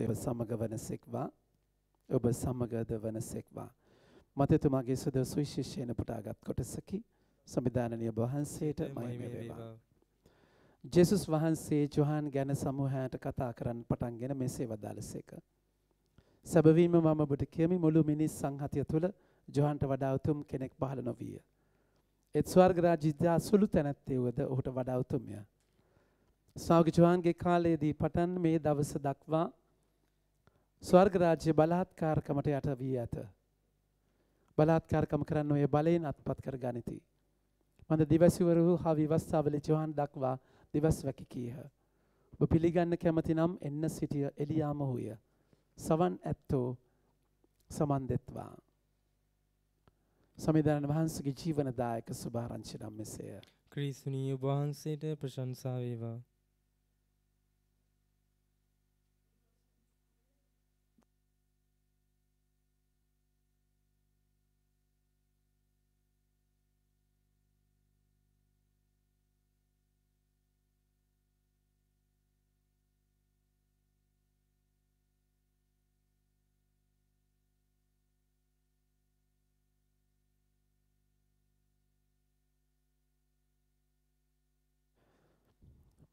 වහන්සේ සමග වනසෙක්වා ඔබ සමගද වනසෙක්වා. මතතුමාගේ සුද සුවිශේෂයෙන් පුටාගත් කොටසකි සමිධානනය වහන්සේට මහිම වේවා. ජෙසුස් වහන්සේ ජොහන් ගැන සමූහයට කතා කරන්න පටන්ගෙන මෙසේ වදාළසේක. සැබවින්ම මම ඔබට කියමි මුළු මිනිස් සංහතිය තුළ ජොහන්ට වඩා උතුම් කෙනෙක් පහළ නොවිය. එත් ස්වර්ග රාජ්‍යය සුළු තැනැත්තේ වුවද ඔහුට වඩා උතුම්ය. ස්වාමි ජොහන්ගේ කාලයේදී පටන් මේ දවස දක්වා ස්වර්ග රාජ්‍ය බලාත්කාරකමට යට වී ඇත. බලාත්කාරකම කරන්න ඔය බලයෙන් අත්පත් කර ගනිති. මන්ද දිවසිවරු හා විවස්ථාවල ජොහන් දක්වා දිවස් වැකි කීහ. ඔබ පිළිගන්න කැමති නම් එන්න සිටිය එලියාම වූය. සවන් ඇත්තෝ සමන් දෙත්වා. සමිධානන් වහන්සේගේ ජීවනදායක සුභාරංචි නම් මෙසේය. ක්‍රීස්තුනී ඔබ වහන්සේට ප්‍රශංසා වේවා.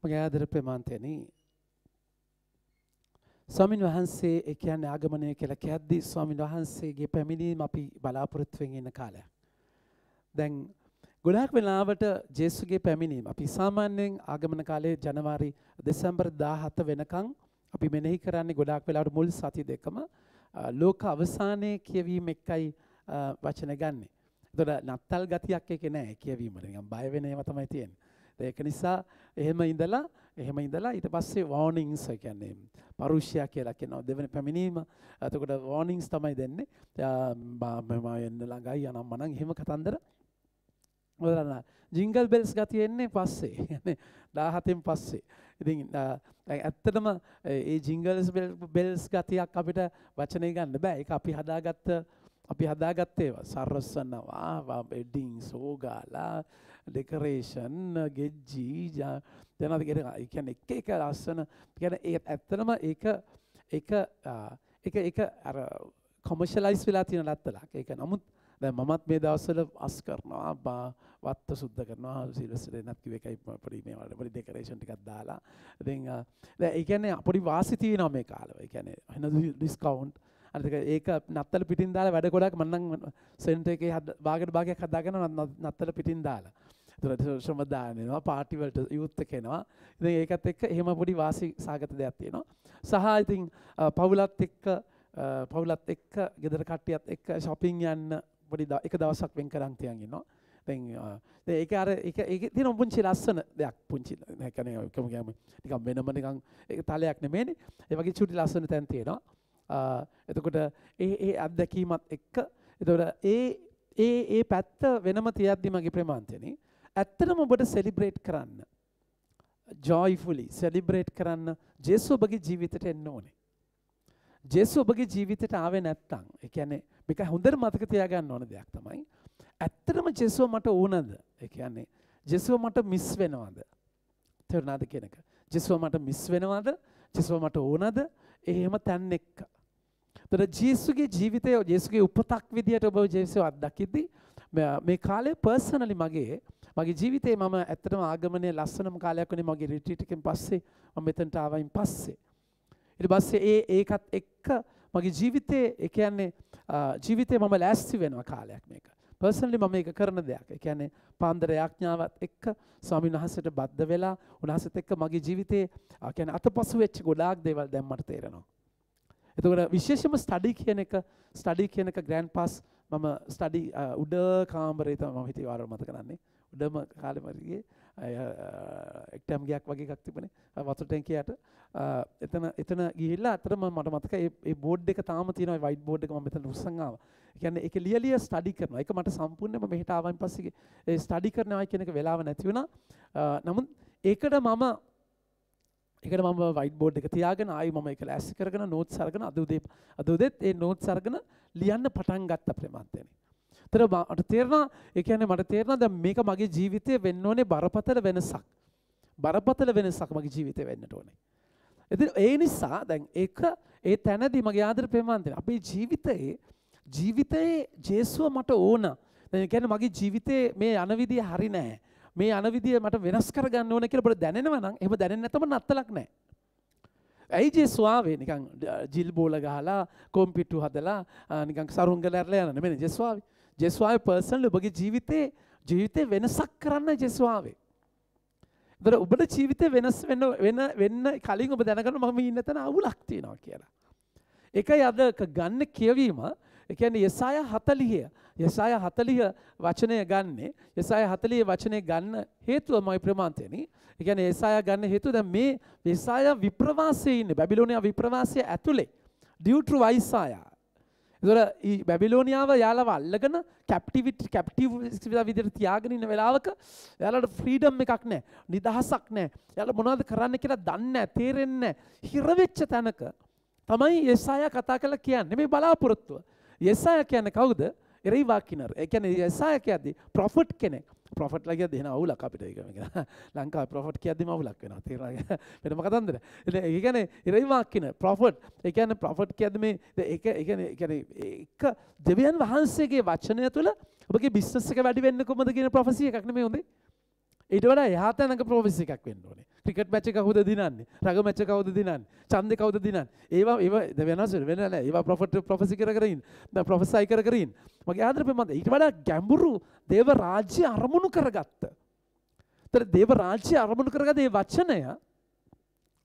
මගේ ආදර ප්‍රමාන්තයනි ස්වාමින් වහන්සේ ඒ කියන්නේ ආගමනය කියලා කියද්දී ස්වාමින් වහන්සේගේ පැමිණීම අපි බලාපොරොත්තුවෙන් ඉන්න කාලයක්. දැන් ගොඩාක් වෙලාවට ජේසුගේ පැමිණීම අපි සාමාන්‍යයෙන් ආගමන කාලේ ජනවාරි දෙසැම්බර් 17 වෙනකන් අපි මෙනෙහි කරන්නේ ගොඩාක් වෙලාවට මුල් සති දෙකම ලෝක අවසානයේ කියවීම එකයි වචන ගන්නෙ. එතකොට නත්තල් ගතියක් එකේ නෑ කියවීමට. නිකන් බය වෙන ඒවා තමයි තියෙන්නේ. ඒක නිසා එහෙම ඉඳලා එහෙම ඉඳලා ඊට පස්සේ warnings කියන්නේ පරුෂ්‍ය කියලා කියනවා දෙවෙනි පැමිණීම. එතකොට warnings තමයි දෙන්නේ. මම එන්න ළඟයි යනම් මනම් එහෙම කතන්දර ඔයාලා ජිංගල් බෙල්ස් ගතිය එන්නේ පස්සේ. يعني 17න් පස්සේ. ඉතින් ඇත්තටම ඒ ජිංගල්ස් බෙල්ස් ගතියක් අපිට වචනේ ගන්න බෑ. ඒක අපි හදාගත්ත අපි හදාගත්තේ ඒවා. සරසනවා, වෙඩින් සෝගාලා ඩෙකරේෂන් ගෙජ්ජී දැනද ගෙන කියන්නේ එක එක ලස්සන කියන්නේ ඒ ඇත්තටම ඒක ඒක ඒක ඒක අර කොමර්ෂලයිස් වෙලා තියෙන ලත්තලක්. ඒක නමුත් දැන් මමත් මේ දවස්වල අස් කරනවා බා වත්ත සුද්ධ කරනවා සිරසට එනත් කිව්ව එකයි පොඩි මේ වල පොඩි ඩෙකරේෂන් ටිකක් දාලා. ඉතින් දැන් ඒ කියන්නේ පොඩි වාසි තියෙනවා මේ කාලේ. ඒ කියන්නේ වෙන ඩිස්කවුන්ට් අනික ඒක නත්තල පිටින් දාලා වැඩ ගොඩක් මන්නම් සෙන්ටර් එකේ භාගයට භාගයක් හදාගෙන නත්තල පිටින් දාලා. ඒතර ශ්‍රම දානවා පාටි වලට යූත් එක එනවා. ඉතින් ඒකත් එක්ක එහෙම පොඩි වාසි සාගත දෙයක් තියෙනවා. සහ ඉතින් පවුලත් එක්ක පවුලත් එක්ක ගෙදර කට්ටියත් එක්ක shopping යන්න පොඩි එක දවසක් වෙන් කරන් තියන් ඉන්නවා. දැන් ඒක අර ඒක ඒක තියෙන පුංචි ලස්සන දෙයක් පුංචි නැකනේ කොහොම කියමු නිකන් වෙනම නිකන් ඒක තලයක් නෙමෙයිනේ ඒ වගේ චුටි ලස්සන තැන් තියෙනවා එතකොට ඒ ඒ අත්දැකීමත් එක්ක එතකොට ඒ ඒ ඒ පැත්ත වෙනම තියද්දි මගේ ප්‍රමාන්තයනේ ඇත්තටම ඔබට සෙලිබ්‍රේට් කරන්න ජොයිෆුලි සෙලිබ්‍රේට් කරන්න ජේසු ඔබගේ ජීවිතයට එන්න ඕනේ. ජේසු ඔබගේ ජීවිතයට ආවේ නැත්තම් ඒ කියන්නේ මේක හොඳට මතක තියාගන්න ඕන දෙයක් තමයි. ඇත්තටම ජේසුව මට ඕනද? ඒ කියන්නේ ජේසුව මට මිස් වෙනවද? තේරුණාද කියන එක? ජේසුව මට මිස් වෙනවද? ජේසුව මට ඕනද? එහෙම තැන් එක්ක. තොර ජේසුගේ ජීවිතය ජේසුගේ උපතක් විදියට ඔබ ජේසුව අත්දකිද්දී මේ කාලේ පර්සනලි මගේ මගේ ජීවිතේ මම ඇත්තටම ආගමනයේ ලස්සනම කාලයක් වුණේ මගේ රිට්‍රීට් එකෙන් පස්සේ මම මෙතනට ආවයින් පස්සේ ඊට පස්සේ ඒ ඒකත් එක්ක මගේ ජීවිතේ ඒ කියන්නේ ජීවිතේ මම ලෑස්ති වෙනවා කාලයක් මේක පර්සනලි මම මේක කරන දෙයක්. ඒ කියන්නේ පාන්දර යාඥාවත් එක්ක ස්වාමීන් වහන්සේට බද්ධ වෙලා උන්වහන්සේත් එක්ක මගේ ජීවිතේ කියන්නේ අතපසු වෙච්ච ගොඩාක් දේවල් දැන් මට තේරෙනවා. එතකොට විශේෂම ස්ටඩි කියන එක ස්ටඩි කියන එක ග්‍රෑන්ඩ් පාස් මම ස්ටඩි උඩ කාමරේ තමයි මම හිතේ වාර මතක කරන්නේ. උඩම කාලෙ මරිගේ එක්ටම් ගයක් වගේ එකක් තිබුණේ වතුර ටැංකියට එතන එතන ගිහිල්ලා අතරම මට මතකයි ඒ බෝඩ් එක තාම තියෙනවා වයිට් බෝඩ් එක මම මෙතන උස්සන් ආවා. ඒ කියන්නේ ඒක ලියලිය ස්ටඩි කරනවා. ඒක මට සම්පූර්ණයෙන්ම මෙහෙට ආවන් පස්සේ ඒ ස්ටඩි කරනවා කියන එක වෙලාව නැති වුණා. නමුත් ඒකට මම ඒකට මම වයිට් බෝඩ් එක තියාගෙන ආයි මම ඒක ලෑස්ති කරගෙන නෝට්ස් අරගෙන අද උදේ අද උදේත් ඒ නෝට්ස් අරගෙන ලියන්න පටන් ගත්ත ප්‍රේමන්තනේ. තර මට තේරෙනවා ඒ කියන්නේ මට තේරෙනවා දැන් මේක මගේ ජීවිතේ වෙන්න ඕනේ බරපතල වෙනසක්. බරපතල වෙනසක් මගේ ජීවිතේ වෙන්නට ඕනේ. ඉතින් ඒ නිසා දැන් ඒක ඒ තැනදී මගේ ආදර ප්‍රේමාන්තය අපේ ජීවිතයේ ජීවිතයේ ජේසුව මට ඕන. දැන් ඒ කියන්නේ මගේ ජීවිතේ මේ යන විදිය හරි නෑ. මේ යන විදිය මට වෙනස් කරගන්න ඕන කියලා ඔබට දැනෙනවා නම් එහෙම දැනෙන්නේ නැතම නත්තලක් නෑ. ඇයි ජේසු ආවේ නිකන් ජිල් බෝල ගහලා කොම්පිටු හදලා ආ, නිකන් සරුංගල ඇරලා යන නෙමෙයි ජේසු ආවේ. ජේසු ආවේ පර්සනලි ඔබගේ ජීවිතේ ජීවිතේ වෙනසක් කරන්න ජේසු ආවේ. දර ඔබට ජීවිතය වෙනස් වෙන්න වෙන වෙන්න කලින් ඔබ දැනගන්න මම ඉන්න තැන අවුලක් තියෙනවා කියලා. එකයි අද ක ගන්න කියවීම ඒ කියන්නේ යසාය 40 යසාය 40 වචනය ගන්නේ යසාය 40 වචනේ ගන්න හේතුව මයි ප්‍රමාන්තයනි. ඒ කියන්නේ යසාය ගන්න හේතුව දැන් මේ යසාය විප්‍රවාසයේ ඉන්නේ බැබිලෝනියා විප්‍රවාසයේ ඇතුලේ due to Isaiah. ඒතර ಈ බැබිලෝනියාව යාලව අල්ලගෙන කැප්ටිවිටි කැප්ටිව් විදිහට තියාගෙන ඉන්න වෙලාවක යාලට ෆ්‍රීඩම් එකක් නැහැ නිදහසක් නැහැ. යාලා මොනවද කරන්න කියලා දන්නේ නැහැ තේරෙන්නේ නැහැ. හිර වෙච්ච තැනක තමයි යෙසායා කතා කරලා කියන්නේ. මේ බලාපොරොත්තුව. යෙසායා කියන්නේ කවුද? එරෙයිවාකිනර් ඒ කියන්නේ යෙසායා කියද්දි ප්‍රොෆට් කෙනෙක්. ප්‍රොෆට් ලා කියද්දි එන අවුලක් අපිට ඒක මේක. ලංකාවේ ප්‍රොෆට් කියද්දිම අවුලක් වෙනවා. තේරෙනවා වෙනම කතන්දර. ඒ කියන්නේ එරෙයිවාකිනර් ප්‍රොෆට් ඒ කියන්නේ ප්‍රොෆට් කියද්දි මේ ඒක ඒ කියන්නේ ඒ කියන්නේ එක දෙවියන් වහන්සේගේ වචනය තුළ ඔබගේ බිස්නස් එක වැඩි වෙන්න කොහොමද කියන ප්‍රොෆෙසි එකක් නෙමෙයි හොඳේ. ඊට වඩා එහා තැනක ප්‍රොෆෙසි එකක් වෙන්න ඕනේ. ක්‍රිකට් මැච් එක කවුද දිනන්නේ? රග මැච් එක කවුද දිනන්නේ? ඡන්දේ කවුද දිනන්නේ? ඒවා ඒවා වෙනස් වෙන නෑ. ඒවා ප්‍රොෆෙට් ප්‍රොෆෙසි කර කර ඉන්න. දැන් ප්‍රොෆෙසයි කර කර ඉන්න. මගේ ආදරේ මන්ද ඊට වඩා ගැඹුරු දේව රාජ්‍ය අරමුණු කරගත්ත. ඒතර දේව රාජ්‍ය අරමුණු කරගත්ත මේ වචනය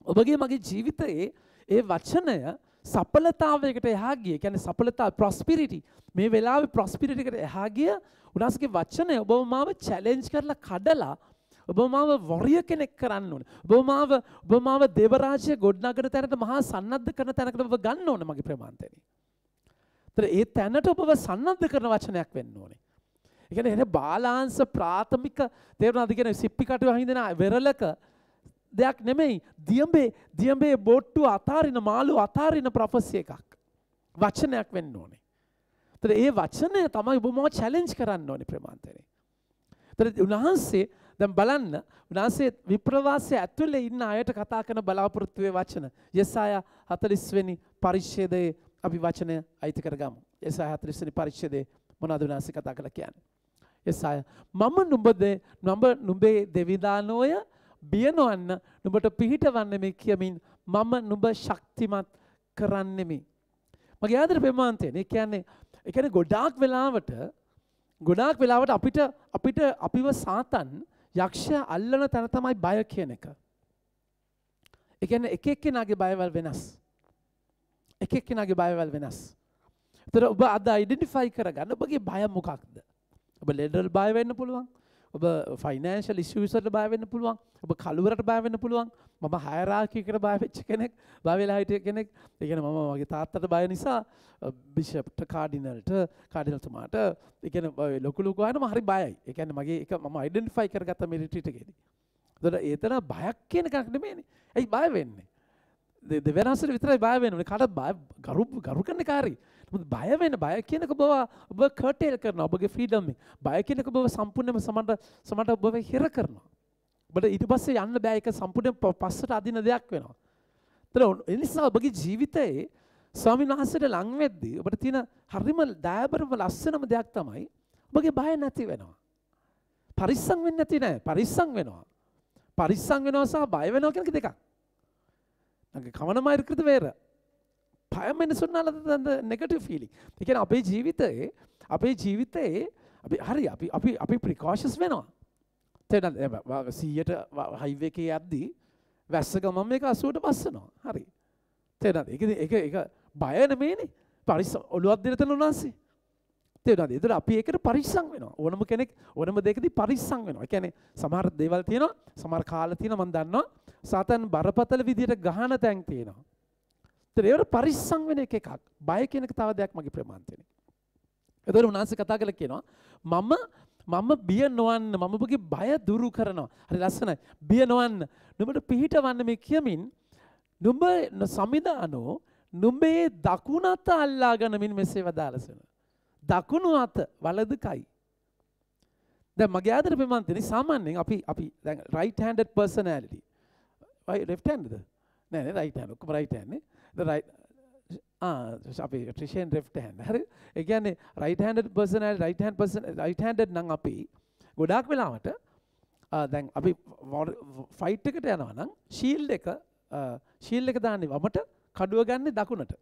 ඔබගේ මගේ ජීවිතයේ ඒ වචනය සඵලතාවයකට එහා ගිය. කියන්නේ සඵලතාව ප්‍රොස්පිරිටි. මේ වෙලාවේ ප්‍රොස්පිරිටි එකට එහා ගිය උනාසගේ වචනය ඔබව මාව චැලෙන්ජ් කරලා කඩලා ඔබ මාව වොරිය කෙනෙක් කරන්න ඕන. ඔබ මාව ඔබ මාව දේවරාජ්‍ය ගොඩනගන තැනට මහා සන්නද්ධ කරන තැනකට ඔබ ගන්න ඕන මගේ ප්‍රමාන්තනේ. ඒතර ඒ තැනට ඔබව සන්නද්ධ කරන වචනයක් වෙන්න ඕනේ. ඒ කියන්නේ එනේ බාලාංශ ප්‍රාථමික තේරුණාද කියන්නේ සිප්පි කටුව හින්දන වෙරළක දෙයක් නෙමෙයි දියඹේ දියඹේ බොට්ටු අතාරින මාළු අතාරින ප්‍රොෆෙසි එකක්. වචනයක් වෙන්න ඕනේ. ඒතර ඒ වචනය තමයි ඔබ මාව චැලෙන්ජ් කරන්න ඕනේ ප්‍රමාන්තනේ. ඒතර උන්වහන්සේ දැන් බලන්න උන්වහන්සේ විප්‍රවාසයේ ඇතුලේ ඉන්න අයට කතා කරන බලාපොරොත්තු වේ වචන. යෙසායා 40 වෙනි පරිච්ඡේදයේ අපි වචනය අයිති කරගමු. යෙසායා 40 වෙනි පරිච්ඡේදයේ මොනවද උන්වහන්සේ කතා කරලා කියන්නේ? යෙසායා මම නුඹද නුඹ නුඹේ දෙවිදානෝය බිය නොවන්න නුඹට පිහිටවන්න මේ කියමින් මම නුඹ ශක්තිමත් කරන්නෙමි. මගේ ආදර ප්‍රමාන්තයෙන් ඒ කියන්නේ ඒ කියන්නේ ගොඩාක් වෙලාවට ගොඩාක් වෙලාවට අපිට අපිට අපිව සාතන් යක්ෂය අල්ලන තැන තමයි බය කියන එක. ඒ කියන්නේ එක එක්කෙනාගේ බයවල් වෙනස්. එක එක්කෙනාගේ බයවල් වෙනස්. ඒතර ඔබ අද අයිඩෙන්ටිෆයි කරගන්න ඔබගේ බය මොකක්ද? ඔබ ලෙඩර් බය වෙන්න පුළුවන්. ඔබ ෆයිනෑන්ශල් ඉස්යස් වලට බය වෙන්න පුළුවන්. ඔබ කලුවරට බය වෙන්න පුළුවන්. මම හයරාකියකට බය වෙච්ච කෙනෙක්, බය වෙලා හිටිය කෙනෙක්. ඒ කියන්නේ මම මගේ තාත්තට බය නිසා බිෂප්ට කාඩිනල්ට කාඩිනල්තුමාට ඒ කියන්නේ ලොකු ලොකු අයනම හරි බයයි. ඒ කියන්නේ මගේ එක මම අයිඩෙන්ටිෆයි කරගත්ත මේ රිට්‍රීට් එකේදී. ඒතර ඒතන බයක් කියන එකක් නෙමෙයිනේ. ඇයි බය වෙන්නේ? දෙවනසට විතරයි බය වෙන්නේ. කාට බය ගරු ගරු කරන කාරී. බය වෙන බය කියනක බව ඔබ කටේල් කරන ඔබගේ ෆ්‍රීඩම් බය කියනක බව සම්පූර්ණයෙන්ම සමට සමට ඔබ හිර කරනවා. ඔබට ඊට පස්සේ යන්න බෑ ඒක සම්පූර්ණයෙන් පස්සට අදින දෙයක් වෙනවා. එතන ඒ නිසා ඔබගේ ජීවිතයේ ස්වාමීන් වහන්සේට ලං වෙද්දී ඔබට තියෙන හරිම දයාබරම ලස්සනම දෙයක් තමයි ඔබගේ බය නැති වෙනවා. පරිස්සම් වෙන්නේ නැති නෑ පරිස්සම් වෙනවා. පරිස්සම් වෙනවා සහ බය වෙනවා කියන දෙකක්. නැග කවනමයි කෘත වේර පය මිනිසුන් අලද නෙගටව ෆිලි එකන අපේ ජීවිතයේ අපේ ජීවිතයේ අපි හරි අපි අපි අපි ප්‍රිකාශස් වෙනවා තෙන සීයට හයිව එකේ ඇද්දී වැස්ස ගමම් එක අසුවට පස්සනවා හරි තෙන එක එක එක බයන මේනේ පරිස ඔළුවත් දෙනතන උනාන්සේ තේරෙනවද? ඒතර අපි ඒකට පරිස්සම් වෙනවා. ඕනම කෙනෙක් ඕනම දෙයකදී පරිස්සම් වෙනවා. ඒ කියන්නේ සමහර දේවල් තියෙනවා, සමහර කාල තියෙනවා මම දන්නවා. සතන් බරපතල විදියට ගහන තැන් තියෙනවා. ඒතර ඒවට පරිස්සම් වෙන එක එකක්. බය කියන එක තව දෙයක් මගේ ප්‍රමාන්තනේ. එතකොට උන්වහන්සේ කතා කරලා කියනවා මම මම බිය නොවන්න මම ඔබගේ බය දුරු කරනවා. හරි ලස්සනයි. බිය නොවන්න. නුඹට පිහිටවන්න මේ කියමින් නුඹ සමිදානෝ නුඹේ දකුණ අත අල්ලා ගනිමින් මෙසේ වදාළසන. දකුණු අත වලද කයි. දැන් මගේ ආදර ප්‍රමාන්තනේ සාමාන්‍යයෙන් අපි අපි දැන් right handed personality. right left handed නෑ රයිට හැන් ඔක්කොම රයිට හැන්නේ රයිට් අපි ට්‍රිෂන් රෙෆ්ට හැන් හරි එකන්නේ right hand person right hand person right hand නං අපි ගොඩාක් වෙලාවට දැන් අපි ෆයිට් එකට යනවා නම් ශීල් එක ශීල් එක දාන්නේ වමට කඩුව ගන්න දකුණට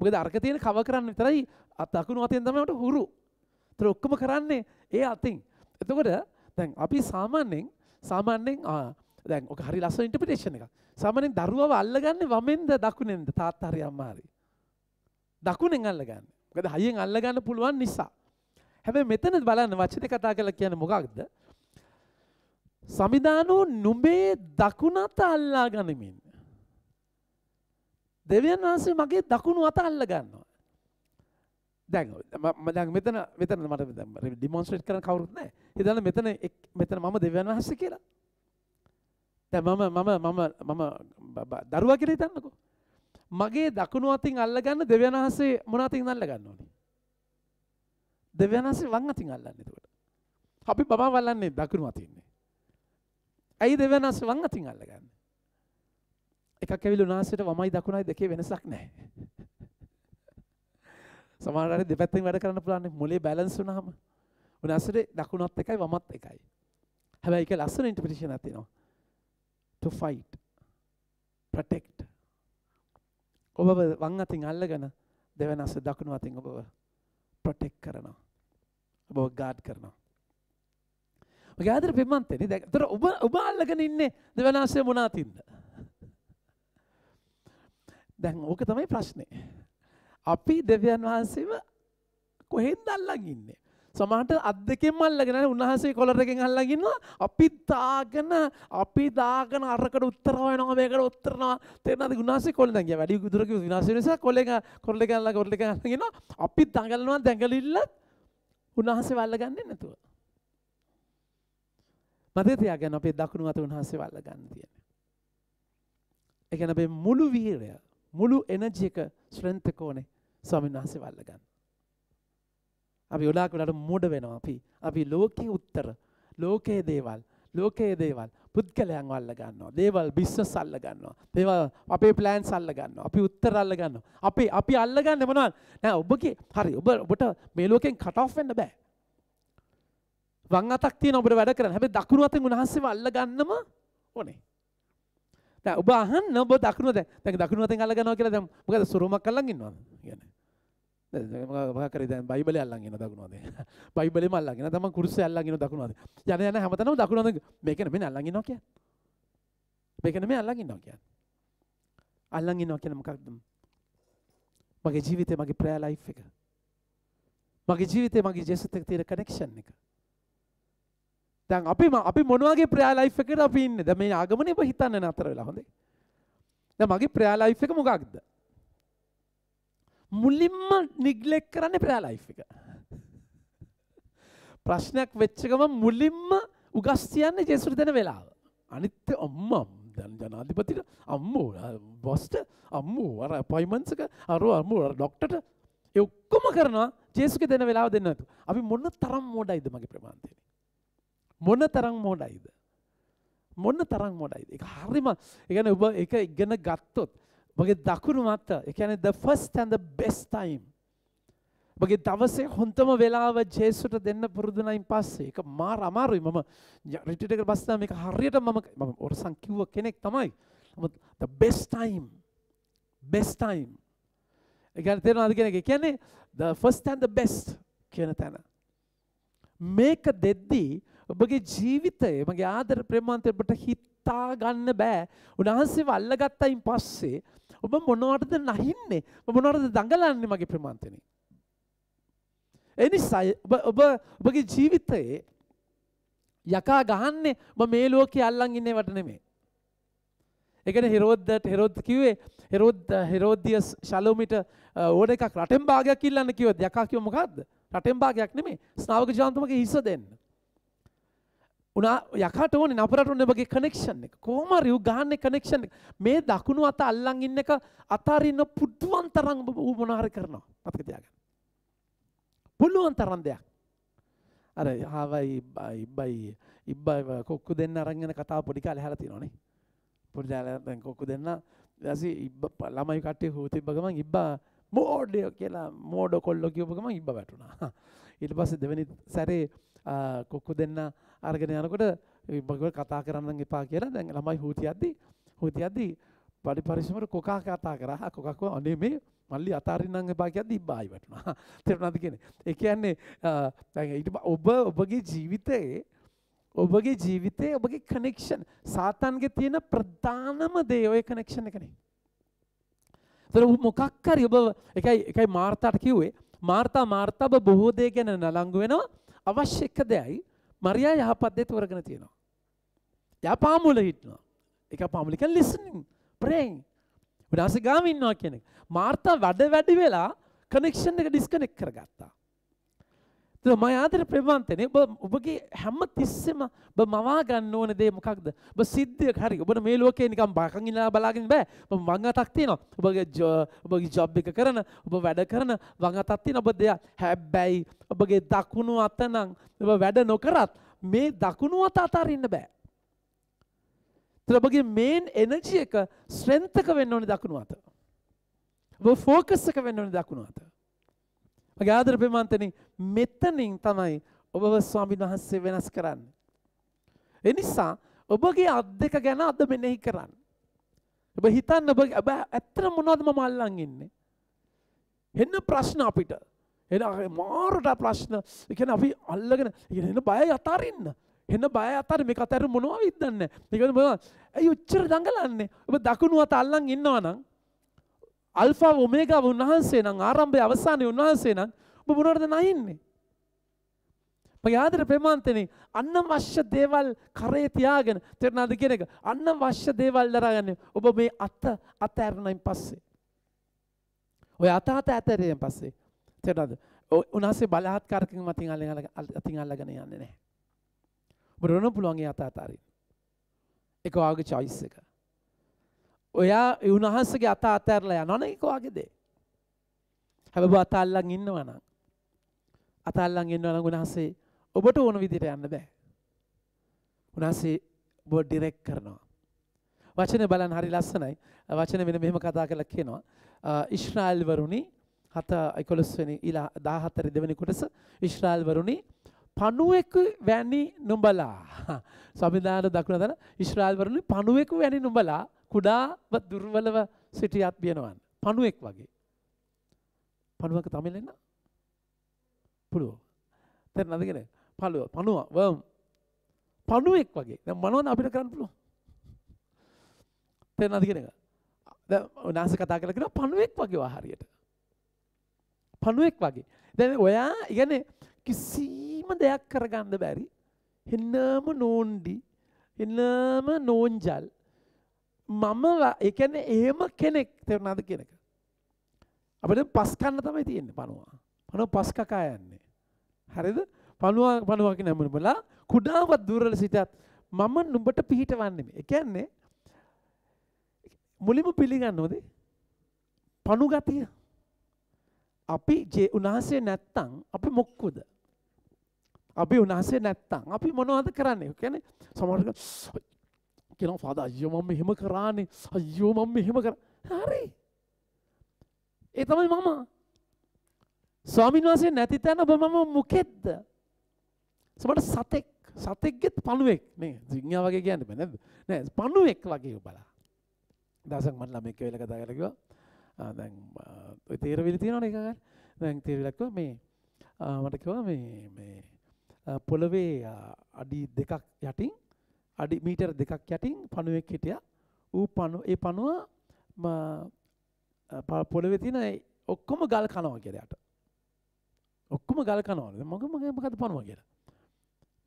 මොකද අර්ක තියෙන කව කරන්න විතරයි අත් දකුණු අතෙන් තමයි මට හුරු. ඒතර ඔක්කොම කරන්නේ ඒ අතින්. එතකොට දැන් අපි සාමාන්‍යයෙන් සාමාන්‍යයෙන් දැන් ඔක හරි ලස්සන ඉන්ටර්ප්‍රිටේෂන් එකක්. සාමාන්‍යයෙන් දරුවව අල්ලගන්නේ වමෙන්ද දකුණෙන්ද තාත්තා හරි අම්මා හරි. දකුණෙන් අල්ලගන්නේ. මොකද හයියෙන් අල්ලගන්න පුළුවන් නිසා. හැබැයි මෙතන බලන්න වචනේ කතා කරලා කියන්නේ මොකක්ද? සමිදානෝ නුඹේ දකුණ අත අල්ලා ගනිමින්. දෙවියන් වහන්සේ මගේ දකුණු අත අල්ල ගන්නවා. දැන් දැන් මෙතන මෙතන මට ඩිමොන්ස්ට්‍රේට් කරන්න කවුරුත් නැහැ. හිතන්න මෙතන මෙතන මම දෙවියන් වහන්සේ කියලා. දැන් මම මම මම මම දරුවා කියලා හිතන්නකෝ. මගේ දකුණු අතින් අල්ලගන්න දෙවියන් වහන්සේ මොන අතින් අල්ල ගන්න ඕනේ? දෙවියන් වහන්සේ වම් අතින් අල්ලන්නේ එතකොට. අපි බබා වල්ලන්නේ දකුණු අතින්නේ. ඇයි දෙවියන් වහන්සේ වම් අතින් අල්ලගන්නේ? එකක් ඇවිල්ලා උන්වහන්සේට වමයි දකුණයි දෙකේ වෙනසක් නැහැ. සමහර අය දෙපැත්තෙන් වැඩ කරන්න පුළුවන් මොලේ බැලන්ස් වුණාම උන්වහන්සේට දකුණත් එකයි වමත් එකයි. හැබැයි ඒක ලස්සන ඉන්ටර්ප්‍රිටේෂන් එකක් තියෙනවා. To fight protect ඔබව වං අතින් අල්ලගෙන දෙවනස්ස දකුණු අතින් ඔබව ප්‍රොටෙක්ට් කරනවා. ඔබව ගාඩ් කරනවා. මගේ ආදර පෙම්මන්තනේ දැන් ඒතර ඔබ ඔබ අල්ලගෙන ඉන්නේ දෙවනාසය මොන අතින්ද? දැන් ඕක තමයි ප්‍රශ්නේ. අපි දෙවියන් වහන්සේව කොහෙන්ද අල්ලන් ඉන්නේ? සමහරට අත් දෙකෙන්ම අල්ලගෙන උන්වහන්සේ කොලර් එකෙන් අල්ලන් ඉන්නවා. අපි දාගෙන අපි දාගෙන අරකට උත්තර හොයනවා මේකට උත්තරනවා. තේරෙනවද? උන්වහන්සේ කොල්ල දැන් ගියා වැඩි දුර කිව්ව විනාශ නිසා කොල්ලෙන් කොල්ල එකෙන් අල්ලලා කොල්ල එකෙන් අල්ලගෙන ඉන්නවා. අපි දඟලනවා දඟලිල්ල උන්වහන්සේ වල්ලගන්නේ නැතුව. මතක තියාගන්න අපේ දකුණු අත උන්වහන්සේ වල්ලගන්න තියෙන්නේ. ඒ කියන්නේ අපේ මුළු වීරය මුළු එනර්ජි එක ස්ට්‍රෙන්ත් එක ඕනේ ස්වාමීන් වහන්සේ වල්ල ගන්න. අපි ගොඩාක් වෙලාවට මෝඩ වෙනවා අපි. අපි ලෝකයේ උත්තර, ලෝකයේ දේවල්, ලෝකයේ දේවල් පුද්ගලයන් වල්ල ගන්නවා. දේවල් බිස්නස් අල්ල ගන්නවා. දේවල් අපේ ප්ලෑන්ස් අල්ල ගන්නවා. අපි උත්තර අල්ල ගන්නවා. අපි අපි අල්ලගන්නේ මොනවද? නෑ ඔබගේ හරි ඔබ ඔබට මේ ලෝකෙන් කට් ඔෆ් වෙන්න බෑ. වම් අතක් තියෙන ඔබට වැඩ කරන්න. හැබැයි දකුණු අතෙන් උන්වහන්සේව අල්ල ගන්නම ඕනේ. දැන් ඔබ අහන්න ඔබ දකුණු දැන් දැන් දකුණු අතෙන් අල්ල ගන්නවා කියලා දැන් මොකද සුරුමක් අල්ලන් ඉන්නවද කියන්නේ දැන් මොකක් කරේ දැන් බයිබලේ අල්ලන් ඉන්න දකුණු අතේ බයිබලේම අල්ලන් ඉන්න තමන් කුරුස්සේ අල්ලන් ඉන්න දකුණු අතේ යන යන හැමතැනම දකුණු අතේ මේක නෙමෙයි අල්ලන් ඉන්නවා කියන්නේ. මේක නෙමෙයි අල්ලන් ඉන්නවා කියන්නේ. අල්ලන් ඉන්නවා කියන්නේ මොකක්ද? මගේ ජීවිතේ මගේ ප්‍රෑ ලයිෆ් එක. මගේ ජීවිතේ මගේ ජේසුත් එක්ක තියෙන කනෙක්ෂන් එක. දැන් අපි අපි මොනවගේ ප්‍රයා ලයිෆ් එකට අපි ඉන්නේ? දැන් මේ ආගමනේ ඔබ හිතන්න නතර වෙලා හොඳේ? දැන් මගේ ප්‍රයා ලයිෆ් එක මොකක්ද? මුලින්ම නිග්ලෙක්ට් කරන්නේ ප්‍රයා ලයිෆ් එක ප්‍රශ්නයක් වෙච්ච ගමන් මුලින්ම උගස් තියන්නේ ජේසුස් දෙන වෙලාව අනිත් අම්මා දැන් ජනාධිපතිට අම්මෝ බොස්ට අම්මෝ අර අපොයින්ට්මන්ට්ස් එක අර අම්මෝ අර ડોක්ටර්ට ඒ ඔක්කොම කරනවා ජේසුස්ගේ දෙන වෙලාව දෙන්න නැතු අපි මොන තරම් මොඩයිද මගේ ප්‍රමාන්තේ මොන තරම් මෝඩයිද. මොන්න තරම් මොඩයිද. එක හරිම එකන ඔබ එක ඉගෙන ගත්තොත්. බගේ දකුණු මත්ත එකන the first and the best time. බගේ දවසේ හොන්තම වෙලාව ජේසුට දෙන්න පුරුදුනයින් පස්සේ එක මාර අමාරුයි. මම රිටිටක බස්නා මේක හරියට මම මම ඔරසන් කිව්ව කෙනෙක් තමයි. the best time best time. එකන තේරෙනවද කියන එක? කියන්නේ the first and the best කියන තැන. මේක දෙද්දී ඔබගේ ජීවිතය මගේ ආදර ප්‍රේමාන්තය ඔබට හිතා ගන්න බෑ. උන්වහන්සේව අල්ලගත්තයින් පස්සේ ඔබ මොනවටද නැහින්නේ? ඔබ මොනවටද දඟලන්නේ මගේ ප්‍රේමාන්තනේ? එනිසා ඔබ ඔබ ඔබගේ ජීවිතයේ යකා ගහන්නේ ඔබ මේ ලෝකේ අල්ලන් ඉන්නවට නෙමෙයි. ඒකනේ හෙරෝද්දට හෙරෝද් කිව්වේ හෙරෝද් හෙරෝදියස් ශලෝමිට ඕන එකක් රටෙන් භාගයක් ඉල්ලන්න කිව්වද යකා කිව්ව මොකද්ද? රටෙන් භාගයක් නෙමෙයි. ස්නාවක ජාන්තුමගේ හිස දෙන්න. උනා යකට ඕනේ නපරට ඕනේ වගේ කනෙක්ෂන් එක. කොහොම හරි උ ගහන්නේ කනෙක්ෂන් එක. මේ දකුණු අත අල්ලන් ඉන්න එක අතාරින්න පුදුවන් තරම් ඌ මොන හරි කරනවා. මතක තියාගන්න. පුළුවන් තරම් දෙයක්. අර හාවයි ඉබ්බයි ඉබ්බයි කොක්කු දෙන්න අරන් යන කතාව පොඩි කාලේ අහලා තියෙනවනේ. පොඩි දාලා දැන් කොක්කු දෙන්න ඊපස්සේ ඉබ්බ ළමයි කට්ටිය හුව තිබ්බ ගමන් ඉබ්බා මෝඩය කියලා මෝඩ කොල්ලෝ කියපු ගමන් ඉබ්බ වැටුණා ඊට පස්සේ දෙවෙනි සැරේ ආ, කොක්කු දෙන්න අරගෙන යනකොට ඉබ්බ කතා කරන්න එපා කියලා දැන් ළමයි හුව තියද්දි හුව තියද්දි පඩි පරිස්සමට කොකා කතා කරා. කොකා කිව්වා අනේ මේ මල්ලි අතාරින්නම් එපා කියද්දි ඉබ්බා ආයි වැටුණා තේරුණාද කියන්නේ? ඒ කියන්නේ ආ, දැන් ඊට ප- ඔබ ඔබගේ ජීවිතයේ ඔබගේ ජීවිතයේ ඔබගේ කනෙක්ෂන් සාතන්ගේ තියෙන ප්‍රධානම දේ ඔය කනෙක්ෂන් එකනේ. තර මොකක් හරි ඔබ එකයි එකයි මාර්තාට කිව්වේ මාර්තා මාර්තා ඔබ බොහෝ දේ ගැන නලංගු වෙනවා. අවශ්‍ය එක දෙයයි. මරියා යහපත් දේ තෝරගෙන තියෙනවා. එයා පාමුල හිටනවා. ඒක පාමුල කියන්නේ listening, praying. උදාසේ ගාම ඉන්නවා කියන එක. මාර්තා වැඩ වැඩි වෙලා කනෙක්ෂන් එක ඩිස්කනෙක්ට් කරගත්තා. තම ආදර ප්‍රවන්තනේ ඔබ ඔබගේ හැම තිස්සෙම ඔබ මවා ගන්න ඕන දේ මොකක්ද? ඔබ සිද්ධියක් හරි. ඔබට මේ ලෝකේ නිකන් බකන් ඉඳලා බලාගෙන බෑ. ඔබ වං අතක් තියෙනවා. ඔබගේ ජො- ඔබගේ ජොබ් එක කරන ඔබ වැඩ කරන වං අතක් තියෙන ඔබ දෙයක්. හැබැයි ඔබගේ දකුණු අත නම් ඔබ වැඩ නොකරත් මේ දකුණු අත අතාරින්න බෑ. ඒතර ඔබගේ මේන් එනර්ජි එක ස්ට්‍රෙන්ත් එක වෙන්න ඕනේ දකුණු අත. ඔබ ෆෝකස් එක වෙන්න ඕනේ දකුණු අත. මගේ ආදර ප්‍රේමන්තනි මෙතනින් තමයි ඔබව ස්වාමීන් වහන්සේ වෙනස් කරන්නේ. ඒ නිසා ඔබගේ අත් දෙක ගැන අද මෙනෙහි කරන්න. ඔබ හිතන්න ඔබ ඔබ ඇත්තට මොනවද මම අල්ලන් ඉන්නේ? එන්න ප්‍රශ්න අපිට. එන මාරට ප්‍රශ්න. ඒ කියන්නේ අපි අල්ලගෙන ඒ කියන්නේ එන්න බය අතාරින්න. එන්න බය අතාරින්න මේක අතාරින්න මොනවා විද්දන්නේ. මේක මොනවා? ඇයි උච්චර දඟලන්නේ? ඔබ දකුණු අත අල්ලන් ඉන්නවා නම් අල්ෆා ඔමේගා උන්වහන්සේ නම් ආරම්භය අවසානයේ උන්වහන්සේ නම් ඔබ මොනවටද නැහින්නේ? මගේ ආදර ප්‍රේමාන්තනේ අන්න අවශ්‍ය දේවල් කරේ තියාගෙන තේරෙනවද කියන එක? අන්න අවශ්‍ය දේවල් දරාගන්න ඔබ මේ අත අතෑරුණයින් පස්සේ. ඔය අත අත ඇතරියෙන් පස්සේ. තේරෙනවද ඔය උන්වහන්සේ බලහත්කාරකකින් අතින් අල්ලගෙන අතින් අල්ලගෙන යන්නේ නැහැ. ඔබ රොණ පුළුවන් ඒ අත අතාරින්න. ඒක ඔයාගේ choice එක. ඔයා උන්වහන්සේගේ අත අතෑරලා යනවනේ ඒක ඔයාගේ දේ හැබැයි ඔබ අත අල්ලන් ඉන්නවා නම් අත අල්ලන් ඉන්නවා නම් උන්වහන්සේ ඔබට ඕන විදිහට යන්න බෑ. උන්වහන්සේ ඔබ ඩිරෙක්ට් කරනවා. වචනේ බලන්න හරි ලස්සනයි. වචනේ මෙන්න මෙහෙම කතා කරලා කියනවා. අ, ඊශ්‍රායල් වරුනි 7 11 වෙනි ඊළා 14 දෙවෙනි කොටස ඊශ්‍රායල් වරුනි පණුවෙකු වැනි නුඹලා සමිදාන දක්වන දන ඊශ්‍රායල් වරුනි පණුවෙකු වැනි නුඹලා කුඩාව දුර්වලව සිටියත් බියනවන්. පණුවෙක් වගේ. පණුවක තමිල් එන්න? පුළුවන්. තේරෙනවද කියන්නේ? පළුව, පණුව, වම්. පණුවෙක් වගේ. දැන් මොනවද අපිට කරන්න පුළුවන්? තේරෙනවද කියන එක? දැන් උනාස කතා කරලා කියනවා පණුවෙක් වගේ වා හරියට. පණුවෙක් වගේ. දැන් ඔයා කියන්නේ කිසිම දෙයක් කරගන්න බැරි. එන්නම නෝන්ඩි, එන්නම නෝන්ජල්. මම වා- ඒ කියන්නේ එහෙම කෙනෙක් තේරුණාද කියන එක. අපිට පස් කන්න තමයි තියෙන්නේ පණුවා. පණුව පස් කකා යන්නේ. හරිද? පණුවා පණුවා කියන මොනබලා කුඩාවත් දුරල සිටත් මම නුඹට පිහිටවන්නේ මේ. ඒ කියන්නේ මුලින්ම පිළිගන්න ඕනේ පණු ගතිය. අපි ජේ උන්වහන්සේ නැත්තම් අපි මොක්කුද? අපි උන්වහන්සේ නැත්තම් අපි මොනවද කරන්නේ? ඒ කියන්නේ සමහරවිට කියනවා ෆාදර් අයියෝ මම මෙහෙම කරානේ. අයියෝ මම මෙහෙම කරා. හරි. ඒ තමයි මම. ස්වාමීන් වහන්සේ නැති තැන ඔබ මම මොකෙද්ද? සමහර සතෙක් සතෙක්ගෙත් පණුවෙක් නේ. සිංහා වගේ කියන්න බෑ නේද? නෑ පණුවෙක් වගේ ඔබලා. දවසක් මම ළමෙක් වෙලා කතා කරලා කිව්වා ආ දැන් ආ, ඔය තේරවිලි තියෙනවනේ එක ගන්න. දැන් තේරවිලක් කිව්වා මේ ආ, මට කිව්වා මේ මේ ආ, පොළවේ ආ, අඩි දෙකක් යටින් අඩි මීටර දෙකක් යටින් පණුවෙක් හිටියා. ඌ පණු ඒ පණුව ම ආ, ප- පොළවේ තියෙන ඒ ඔක්කොම ගල් කනවා කියලා යට. ඔක්කොම ගල් කනවා. දැන් මම මගේ මොකද්ද පණුව කියලා.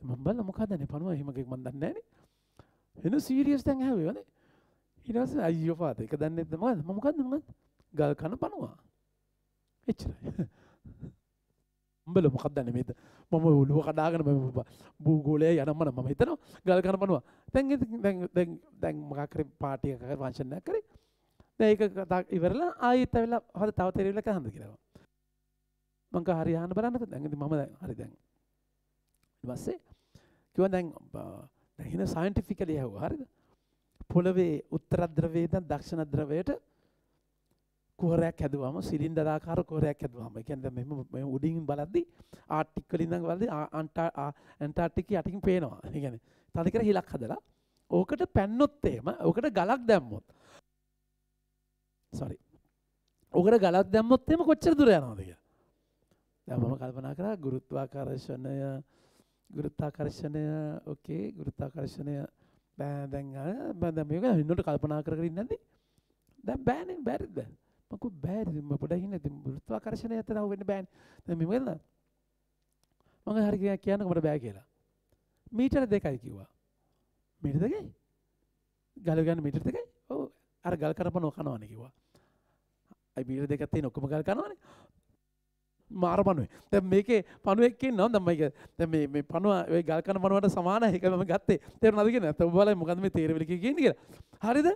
මම බලලා මොකද්ද නේ පණුව එහෙම එකක් මන් දන්නේ නැහැ නේ. එන සීරියස් දැන් ඇහුවේ නේ. ඊට පස්සේ අයියෝ පාත ඒක දන්නේ නැද්ද මොකද්ද මම මොකද්ද මොකද්ද ගල් කන පනවා එච්චරයි උඹල මොකක්ද දන්නේ මේද මම ඔළුව කඩාගෙන මම භූගෝලයේ යනම මම හිතනවා. ගල් කන පනවා දැන් ඉතින් දැන් දැන් දැන් මොකක් කරේ පාටි එකක ෆන්ක්ෂන් එකක් කරේ දැන් ඒක කතා ඉවරලා ආයෙත් ඇවිල්ලා හරි තව තේරෙවිල කහඳ කියලා. මං කව හරි අහන්න බලන්නකෝ දැන් ඉතින් මම දැන් හරි දැන්. ඊට පස්සේ කිව්වා දැන් බ- දැන් හින සයන්ටිෆිකලි ඇහුවා. හරිද? පොළවේ උත්තරද්‍රවේද දක්ෂණ ද්‍රවයට කුහරයක් හැදුවම සිලින්ඩරාකාර කුහරයක් හැදුවම. ඒ කියන්නේ මෙහෙම මෙහෙම උඩින් බලද්දි ආර්ටික් වලින් ඉඳන් බලද්දි අන්ටා ඇන්ටාර්ටික් යටින් පේනවා. ඒ කියන්නේ තනිකර හිලක් හදලා ඕකට පැන්නොත් එහෙම ඕකට ගලක් දැම්මොත් sorry. ඕකට ගලක් දැම්මොත් එහෙම කොච්චර දුර යනවද කියලා. දැන් මම කල්පනා කරා ගුරුත්වාකර්ෂණය ගුරුත්වාකර්ෂණය ඕකේ ගුරුත්වාකර්ෂණය බෑ දැන් මම දැන් මේක හින්නට කල්පනා කර කර ඉන්නේ නැද්ද? දැන් බෑනේ බැරිද? මම කිව්වා බෑනේ මම පොඩ්ඩක් ඉන්න ඉතින් ගුරුත්වාකර්ෂණය ඇත්ත තව වෙන්න බෑනේ. දැන් මේ මොකද? මම හරි කියන්නකො මට බෑ කියලා. මීටර දෙකයි කිව්වා. මීටර දෙකයි? ගල ගන්න මීටර දෙකයි? ඔව් අර ගල් කරපන කනවනේ කිව්වා. අයි මීටර දෙකක් තියෙන ඔක්කොම ගල් කනවනේ. මාර පනුවේ. දැන් මේකේ පණුවෙක් ඉන්නවා. දැන් මේක දැන් මේ මේ පණුව ওই ගල් කන පණුවට සමානයි. ඒක මම ගත්තේ. තේරුණාද කියන්නේ? නැත්නම් ඔබ බලයි මොකද්ද මේ තේරෙවිලි කියන්නේ කියලා. හරිද?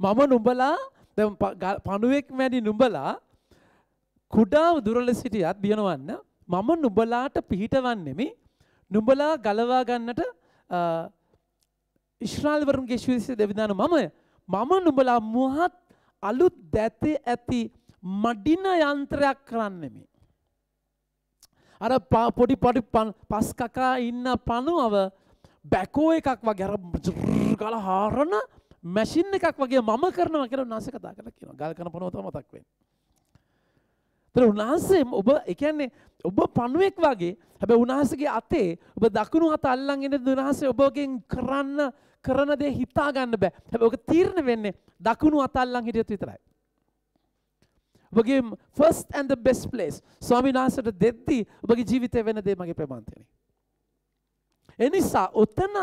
මම නුඹලා දැන් පණුවෙක් මැඩි නුඹලා කුඩා දුරල සිටියත් බියනවන්න මම නුඹලාට පිහිටවන්නෙමි. නුඹලා ගලවා ගන්නට ඉශ්‍රාල්වරුන්ගේ ශවිසය දෙවිධාන මමය. මම නුඹලා මුහත් අලුත් දැතේ ඇති මඩින යන්ත්‍රයක් කරන්නෙමි. අර පොඩි පොඩි පස් කකා ඉන්න පනුවව බැකෝ එකක් වගේ අර ගල හාරණ මැෂින් එකක් වගේ මම කරනවා කියලා උන්වහන්සේ කතා කරලා කියනවා. ගල් කරන පනුව තමයි මතක් වෙන්නේ. ඒතර උන්වහන්සේ ඔබ ඒ කියන්නේ ඔබ පණුවෙක් වගේ හැබැයි උන්වහන්සේගේ අතේ ඔබ දකුණු අත අල්ලන් ඉන්න උන්වහන්සේ ඔබගෙන් කරන්න කරන දේ හිතා ගන්න බෑ. හැබැයි ඔක තීරණය වෙන්නේ දකුණු අත අල්ලන් හිටියොත් විතරයි. ඔබගේ ෆස්ට් ඇන්ඩ බෙස් ප්ලේස් ස්වාමීන් වහන්සේට දෙද්දී ඔබගේ ජීවිතය වෙන දේ මගේ ප්‍රමාන්තයනේ. එනිසා ඔතන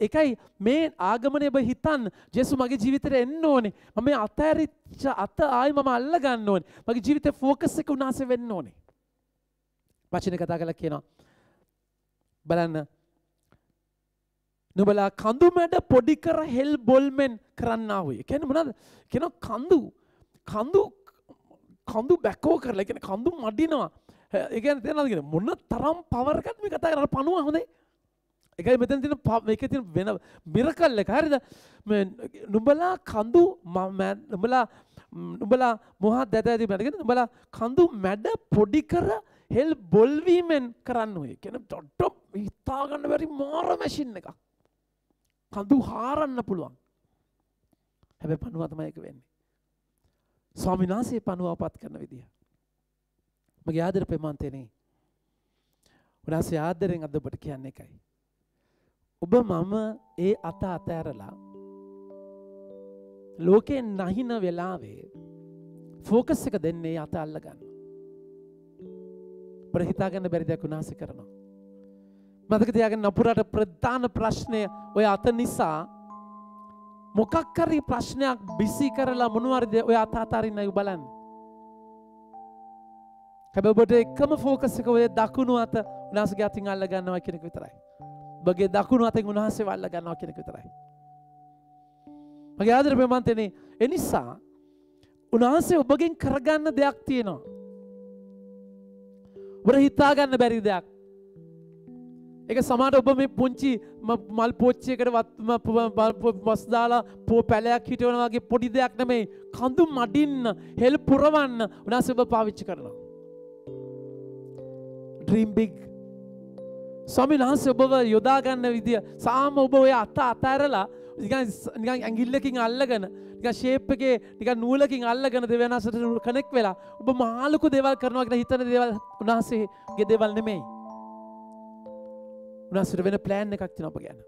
එකයි මේ ආගමනය ඔබ හිතන් ජෙසු මගේ ජීවිතයට එන්න ඕනේ. මම අතෑරිච්ච අත ආයි මම අල්ල ගන්න ඕනේ. මගේ ජීවිතේ ෆෝකස් එක උනාසේ වෙන්න ඕනේ. වචනේ කතා කරලා කියනවා. බලන්න. නුඹලා කඳු මැඩ පොඩි කර හෙල් බොල්මෙන් කරන්නා වූ. කියන්නේ මොනවද? කියනවා කඳු. කඳු කඳු බැකෝ කරලා. කියන්නේ කඳු මඩිනවා. ඒ කියන්නේ තේරෙනවද කියන්නේ මොන තරම් පවර් එකක්ද මේ කතා කරන්නේ? පණුව හොඳේ. එකයි මෙතන තියෙන මේක තියෙන වෙන මිරකල් එක හරිද? මේ නුඹලා කඳු නුඹලා නුඹලා මොහා දැදැදි මැඩගෙන නුඹලා කඳු මැඩ පොඩි කර හෙල් බොල්වීමෙන් කරන්න ඔය. කියන ඩොට්ටොප් හිතා ගන්න බැරි මාර මැෂින් එකක්. කඳු හාරන්න පුළුවන්. හැබැයි පණුව තමයි ඒක වෙන්නේ. ස්වාමීන් වහන්සේ පණුවපත් කරන විදිය. මගේ ආදර ප්‍රමාන්තයනේ. උන්වහන්සේ ආදරෙන් අද ඔබට කියන්නේ එකයි. ඔබ මම ඒ අත අතෑරලා ලෝකෙන් නහින වෙලාවේ ෆෝකස් එක දෙන්නේ අත අල්ල ගන්න. ඔබට හිතාගන්න බැරි දෙයක් උන්වහන්සේ කරනවා. මතක තියාගන්න අපුරට ප්‍රධාන ප්‍රශ්නය ඔය අත නිසා මොකක් හරි ප්‍රශ්නයක් බිසි කරලා මොනවද ඔය අතාතරින්න අය බලන්න. හැබැයි ඔබට එකම ෆෝකස් එක ඔය දකුණු අත උනාසගේ අතින් අල්ල ගන්නවා කෙනෙක් විතරයි. ඔබගේ දකුණු අතින් උන්වහන්සේ වල්ල ගන්නවා කෙනෙක් විතරයි. මගේ ආදර ප්‍රමන්තනේ එනිසා උන්වහන්සේ ඔබගෙන් කරගන්න දෙයක් තියෙනවා. ඔබට හිතාගන්න බැරි දෙයක්. එක සමාට ඔබ මේ පුංචි මල් පෝච්චයකට වස් දාලා පෝ පැලයක් හිටවන වගේ පොඩි දෙයක් නෙමෙයි කඳු මඩින්න හෙල් පුරවන්න උනාස ඔබ පාවිච්චි කරනවා. ඩ්‍රීම් බිග් ස්වාමීන් වහන්සේ ඔබව යොදාගන්න විදිය සාම ඔබ ඔය අත අතෑරලා නිකන් ඇඟිල්ලකින් අල්ලගෙන නිකන් ෂේප් එකේ නිකන් නූලකින් අල්ලගෙන දෙවියන්සට කනෙක් වෙලා ඔබ මහලුකු දේවල් කරනවා කියලා හිතන දේවල් උන්වහන්සේගේ දේවල් නෙමෙයි. උනාසට වෙන ප්ලෑන් එකක් තින අප ගැන.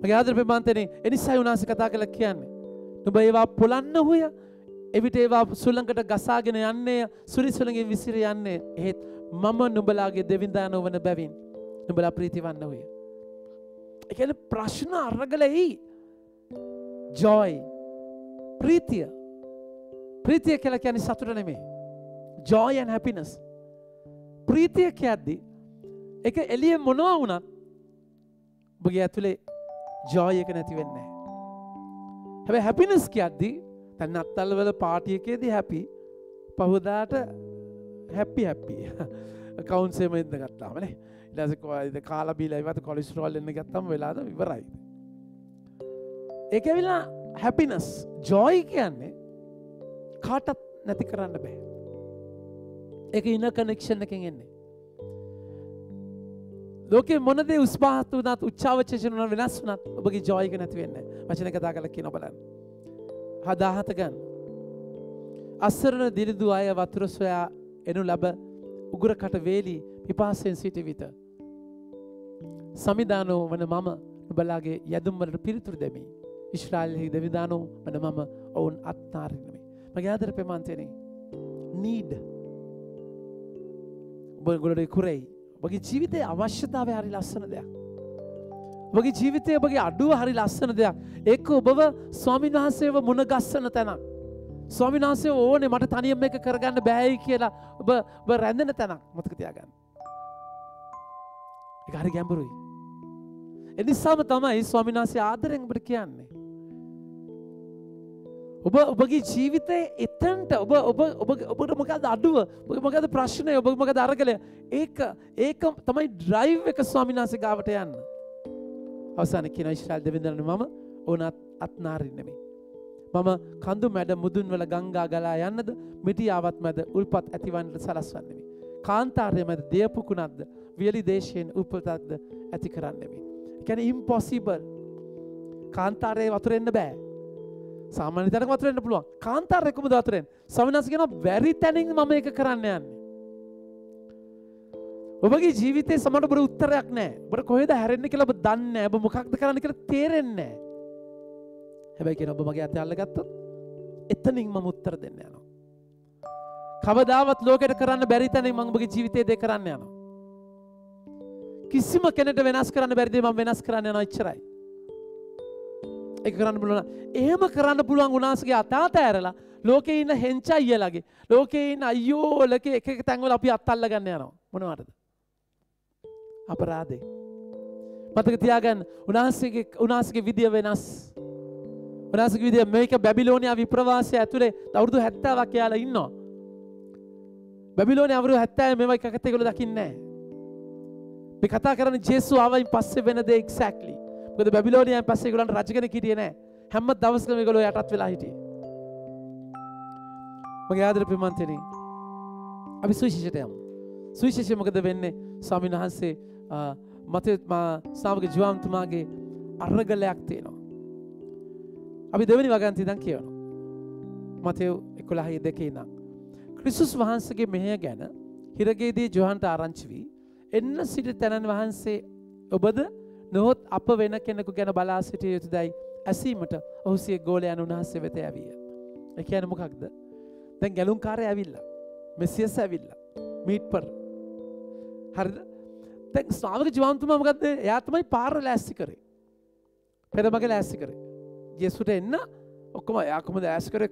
මගේ ආදර ප්‍රමාන්තනේ එනිසයි උනාස කතා කළ කියන්නේ. නුබ ඒවා පොලන්න හොය එවිට ඒවා සුළඟට ගසාගෙන යන්නේ සුරිසුළඟින් විසිර යන්නේ එහෙත් මම නුබලාගේ දෙවින්දා නොවන බැවින් නුබලා ප්‍රීතිවන්න හොය. එකන ප්‍රශ්න අරගලෙයි ජෝයි ප්‍රීතිය. ප්‍රීතිය කියලා කියන්නේ සතුට නෙමේ ජෝයි and happiness. ප්‍රීතිය කියද්දී එක එලිය මොනවා වුණත් ඔබගේ ඇතුලේ ජෝයි එක නැති වෙන්නේ හැබැයි හැපිනස් කියද්දී දැන් අත්තල්වල පාටි එකේදී හැපි පහුදාට හැපි හැපි කවුන්සේම ඉඳ ගත්තාමනේ ඊට පස්සේ කාලා බීලා ඉවත් කොලෙස්ටරෝල් එන්න ගත්තම වෙලාද ඉවරයි. ඒක ඇවිලා හැපිනස් ජෝයි කියන්නේ කාටත් නැති කරන්න බෑ. එක ඉන්න කනෙක්ෂන් එකෙන් එන්නේ. ලෝක මොනද උස්පාහත් වනත් උච්චාවචෂන වෙනස් වනත් ඔබගේ ජෝයක නැතිවෙන්න වචන කතා කල කියන බලන්න. හදාහතගන්න අස්සරණ දිරිදු අය වතුර සොයා එනු ලබ උගුරකට වේලි පිපාසයෙන් සිට විත සමිධානෝ වන මම නුබලාගේ යදුම්වලට පිරිතුරු දෙමි ඉශ්‍රාල්හි දෙවිධානෝ වන මම ඔවුන් අත්නාරනමි මගේ ආදර පෙමන්තෙන නීඩ ඔබ ගොඩ කුරෙයි ඔබගේ ජීවිතය අවශ්‍යතාව හරි ලස්සන දෙයක්. ඔබගේ ජීවිතය ඔබගේ අඩුව හරි ලස්සන දෙයක්. ඒක ඔබව ස්වාමීන් වහන්සේව මුණගස්සන තැනක්. ස්වාමීන් වහන්සේ ඕනේ මට තනියම එක කරගන්න බෑයි කියලා ඔබ ඔබ රැඳෙන තැනක් මතක තියාගන්න. ඒක හරි ගැඹුරුයි. එනිසාම තමයි ස්වාමීන් වහන්සේ ආදරෙන් ඔබට කියන්නේ. ඔබ ඔබගේ ජීවිතය එතන්ට ඔබ ඔබ ඔබට මොකද අඩුව ඔබ මොකද ප්‍රශ්නය ඔබ මොකද අරගලය ඒක ඒක තමයි ඩ්‍රයිව් එක ස්වාමිනාස ගාවට යන්න අවසාන කියන ශ්‍රල් දෙවිඳරන මම ඕනත් අත්නාරින්නෙමි. මම කඳු මැඩ මුදුන් වල ගංගා ගලා යන්නද මිටියාවත් මැද උල්පත් ඇතිවන්නට සලස්වන්නෙමි. කාන්තාර්ය මැද දේපුකුණක්ද වියලි දේශයෙන් උපතත්ද ඇති කරන්නෙමි. කැන ඉම්පොසිබල් කාන්තාරය වතුරෙන්න්න බෑ. සාමාන්‍ය තැනක වතුරෙන්න්න පුළුවන්. කාන්තාරයකුම දතුරෙන් සවිනස් කියෙන වැරි තැනින් මම එක කරන්න යන්නේ. ඔබගේ ජීවිතය සමට බර උත්තරයක් නෑ. බට කොහෙද හැරෙන්න්න කියලබ දන්න ඇබ මොකක්ද කරන්න කර තේරෙන්නේ හැබැයි කියෙන ඔබ මගේ අත අල්ල ගත්තොත් එතනින් මම උත්තර දෙන්න යනවා. කවදාවත් ලෝකට කරන්න බැරි තැනින් මංබගේ ජීවිතය දෙ කරන්න යනවා. කිසිම කෙනට වෙනස් කරන්න බැරිදේ ම වෙනස් කරන්න යන ඉච්චරයි. එක කරන්න පුළුවන් එහෙම කරන්න පුළුවන් උනාසගේ අතාත ඇරලා ලෝකේ ඉන්න හෙංචා අයියලගේ ලෝකේ ඉන්න අයියෝලක එක එක තැන්වල අපි අත්අල්ල ගන්න යනවා මොනවටද අපරාධේ මතක තියාගන්න උන්වහන්සේගේ උන්වහන්සේගේ විදිය වෙනස් උන්වහන්සේගේ විදිය මේක බැබිලෝනියා විප්‍රවාසය ඇතුලේ අවුරුදු 70ක් යාලා ඉන්නවා බැබිලෝනියා අවුරුදු 70 මේවා එකකට ඒගොල්ලෝ දකින්නේ නැහැ මේ කතා කරන්නේ ජේසු ආවයින් පස්සේ වෙන දේ එක්සැක්ට්ලි මොකද බැබිලෝනියන් පස්සේ ඒගොල්ලන්ට රජ කෙනෙක් හිටියේ නැහැ. හැම දවසකම ඒගොල්ලෝ යටත් වෙලා හිටියේ. මගේ ආදර ප්‍රියමන්තනි අපි සුවිශේෂයට යමු. සුවිශේෂය මොකද වෙන්නේ? ස්වාමීන් වහන්සේ මතේ ස්නාවක ජීවන්තුමාගේ අරගලයක් තියෙනවා. අපි දෙවැනි වගන්ති දැන් කියවනවා. මතේ 11 දෙකේ නම් ක්‍රිස්තුස් වහන්සේගේ මෙහෙය ගැන හිරගේදී ජොහන්ට ආරංචි වී එන්න සිට තැනන් වහන්සේ ඔබද නොහොත් අප වෙන කෙනෙකු ගැන බලා සිටිය යුතු දැයි ඇසීමට ඔහුසිය ගෝලයන් උන්හන්සේ වෙත ඇවිය. එකයන මොකක්ද. දැන් ගැලුම් කාරය ඇවිල්ල. මෙසියස් ඇවිල්ල. මීට්පර්. හරිද තැන් ස්නාවක ජීවන්තුම මගත්ද යාතමයි පාර ලෑස්සි කරේ. පෙරමග ලෑස්සි කරේ. යෙසුට එන්න ඔක්කොම යකම ඇස් කරේ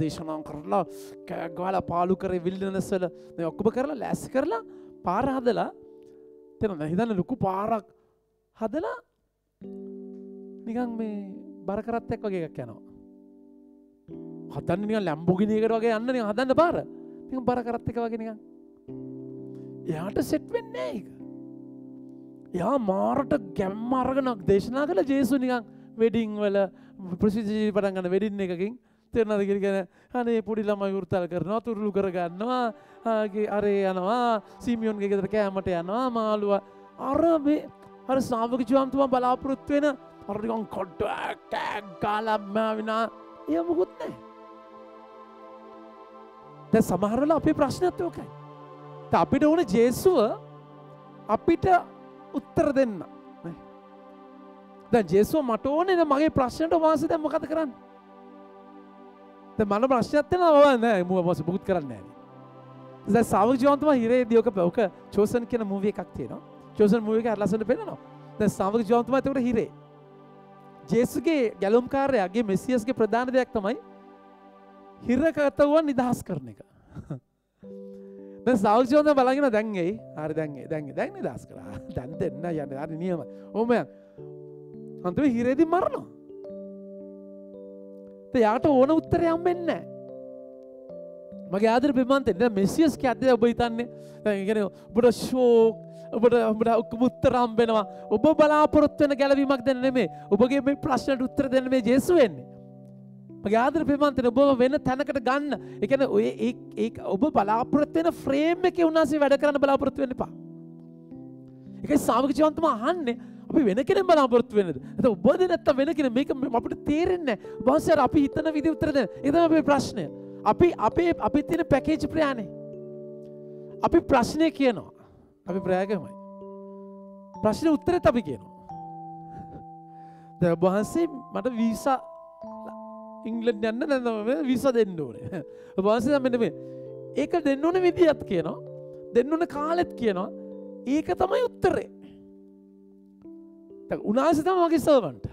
දේශනාන් කරලා කෑගවාල පාලු කරේ විල්ලනස්වල ඔක්කොම කරලා ලෑස්සි කරලා පාරහදලා තෙන හිතන්න ලොකු පාරක් හදලා නිකන් මේ බරකරත්තයක් වගේ එකක් යනවා. හදන්න නිකන් ලැම්බෝගිනියකට වගේ යන්න නිකන් හදන්න පාර. නිකන් බරකරත් එක වගේ නිකන්. එයාට සෙට් වෙන්නේ නැහැ ඒක. එයා මාරට ගැම්ම අරගෙන දේශනා කළ ජේසු නිකන් වෙඩින් වල ප්‍රසිද්ධ පටන් ගන්න වෙඩින් එකකින් තෙරනද කිරිගෙන අනේ පොඩි ළමයි වෘතල් කරනවා තුරුළු කරගන්නවා අරේ යනවා සීමියොන්ගේ ගෙදර කෑමට යනවා මාළුවා. අර මේ අර සාාවක ජවන්තුම බලාපොරොත්තු වෙන අරනිකන් කොඩ්ඩ ටැක් ගාලම්මා විනා එය මුකුත් නෑ දැ සමහරල අපේ ප්‍රශ්නත්යෝකයි අපිට ඕන ජේසුව අපිට උත්තර දෙන්න. දැ ජේසුව මට ඕනෙන මගේ ප්‍රශ්නයට වාස දැ මොකද කරන්න? මන ප්‍රශ්නත්යන ඔවන්න මුව මස බුත් කරන්න ෑ සාව ජවන්තම හිරේ දියෝක පැවක චෝසන් කියන මූවිය එකක් තියෙනවා. චෝසන් මුවක අරලසට පෙනවා ද සාමක ජවන්තුම ඇතකට හිරේ. ජේසුගේ ගැලුම්කාරයාගේ මෙසිියස්ගේ ප්‍රධාන දෙයක් තමයි හිරකතවන් නිදහස් කරන එක. සෞජෝන බලගෙන දැන්ගේ හරි දැන්ගේ දැන්ගේ දැන් නිදස් කර. දැන් දෙන්න යන්න. අරි නියම ඕමය අන්තුව හිරේදි මරනවා යාට ඕන උත්තරයම් වෙන්න මගේ ආදර පිමන්තෙන් මෙසිියස් අධ්‍ය ඔබ හිතන්නේ ගෙන ඔබට ශෝක් ඔබට ඔබට ඔක්කොම උත්තර හම්බෙනවා. ඔබ බලාපොරොත්තු වෙන ගැලවීමක් දෙන්න නෙමෙයි. ඔබගේ මේ ප්‍රශ්නට උත්තර දෙන්න මේ ජේසු වෙන්නේ. මගේ ආදර ප්‍රේමන්තන ඔබ වෙන තැනකට ගන්න. ඒ කියන්නේ ඔය ඒ ඒ ඔබ බලාපොරොත්තු වෙන ෆ්‍රේම් එකේ උන්වහන්සේ වැඩ කරන්න බලාපොරොත්තු වෙන්න එපා. ඒකයි ශ්‍රාවක ජීවන්තම අහන්නේ අපි වෙන කෙනෙක් බලාපොරොත්තු වෙන්නද? එතකොට ඔබද නැත්තම් වෙන කෙනෙක් මේක අපිට තේරෙන්නේ නැහැ. ඔබ අර අපි හිතන විදිහ උත්තර දෙන්න. ඒක තමයි අපේ ප්‍රශ්නය. අපි අපේ අපි තියෙන පැකේජ් ප්‍රයාණේ. අපි ප්‍රශ්නය කියනවා. අපි ප්‍රයාගමයි. ප්‍රශ්න උත්තරෙත් අපි කියනවා. දැන් ඔබ වහන්සේ මට වීසා ඉංගලන්ඩ් යන්න නැත්නම් වීසා දෙන්න ඕනේ. ඔබ වහන්සේ දැන් මෙන්න මේ ඒක දෙන්න ඕනේ විදියත් කියනවා. දෙන්න ඕනේ කාලෙත් කියනවා. ඒක තමයි උත්තරේ. දැන් උන්වහන්සේ තමයි මගේ සර්වන්ට්.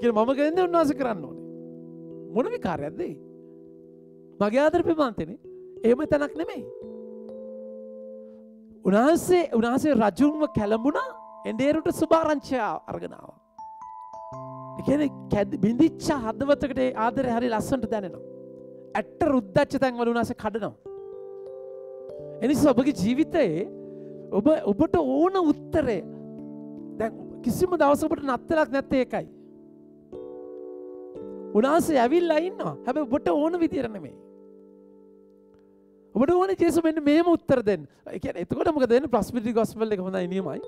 කියන මම කියන්නේ උන්වහන්සේ කරන්න ඕනේ. මොන විකාරයක්ද ඒ? මගේ ආදර ප්‍රමාන්තනේ. එහෙම තැනක් නෙමෙයි. උන්වහන්සේ උන්වහන්සේ රජුන්ව කැළඹුණා එන්ඩේරුට සුභාරංචය අරගෙනාව. එකන කැද බිඳිච්ච හදවතකට ඒ ආදරය හරි ලස්සන්ට දැනෙනවා. ඇට්ට රුද්දච්ච තැන්වල උනාස කඩනවා. එනිසා ඔබගේ ජීවිතයේ ඔබ ඔබට ඕන උත්තරේ දැන් කිසිම දවසකට නත්තලක් නැත්තේ එකයි. උනාසේ ඇවිල්ලා ඉන්නවා හැබැයි ඔබට ඕන විදියට නෙමෙයි. ඔබට ඕනේ ජේසු මෙන්න මේම උත්තර දෙන්න. ඒ කියන්නේ එතකොට මොකද වෙන්නේ? ප්‍රොස්පෙරිටි ගොස්පල් එක හොඳයි නියමයි.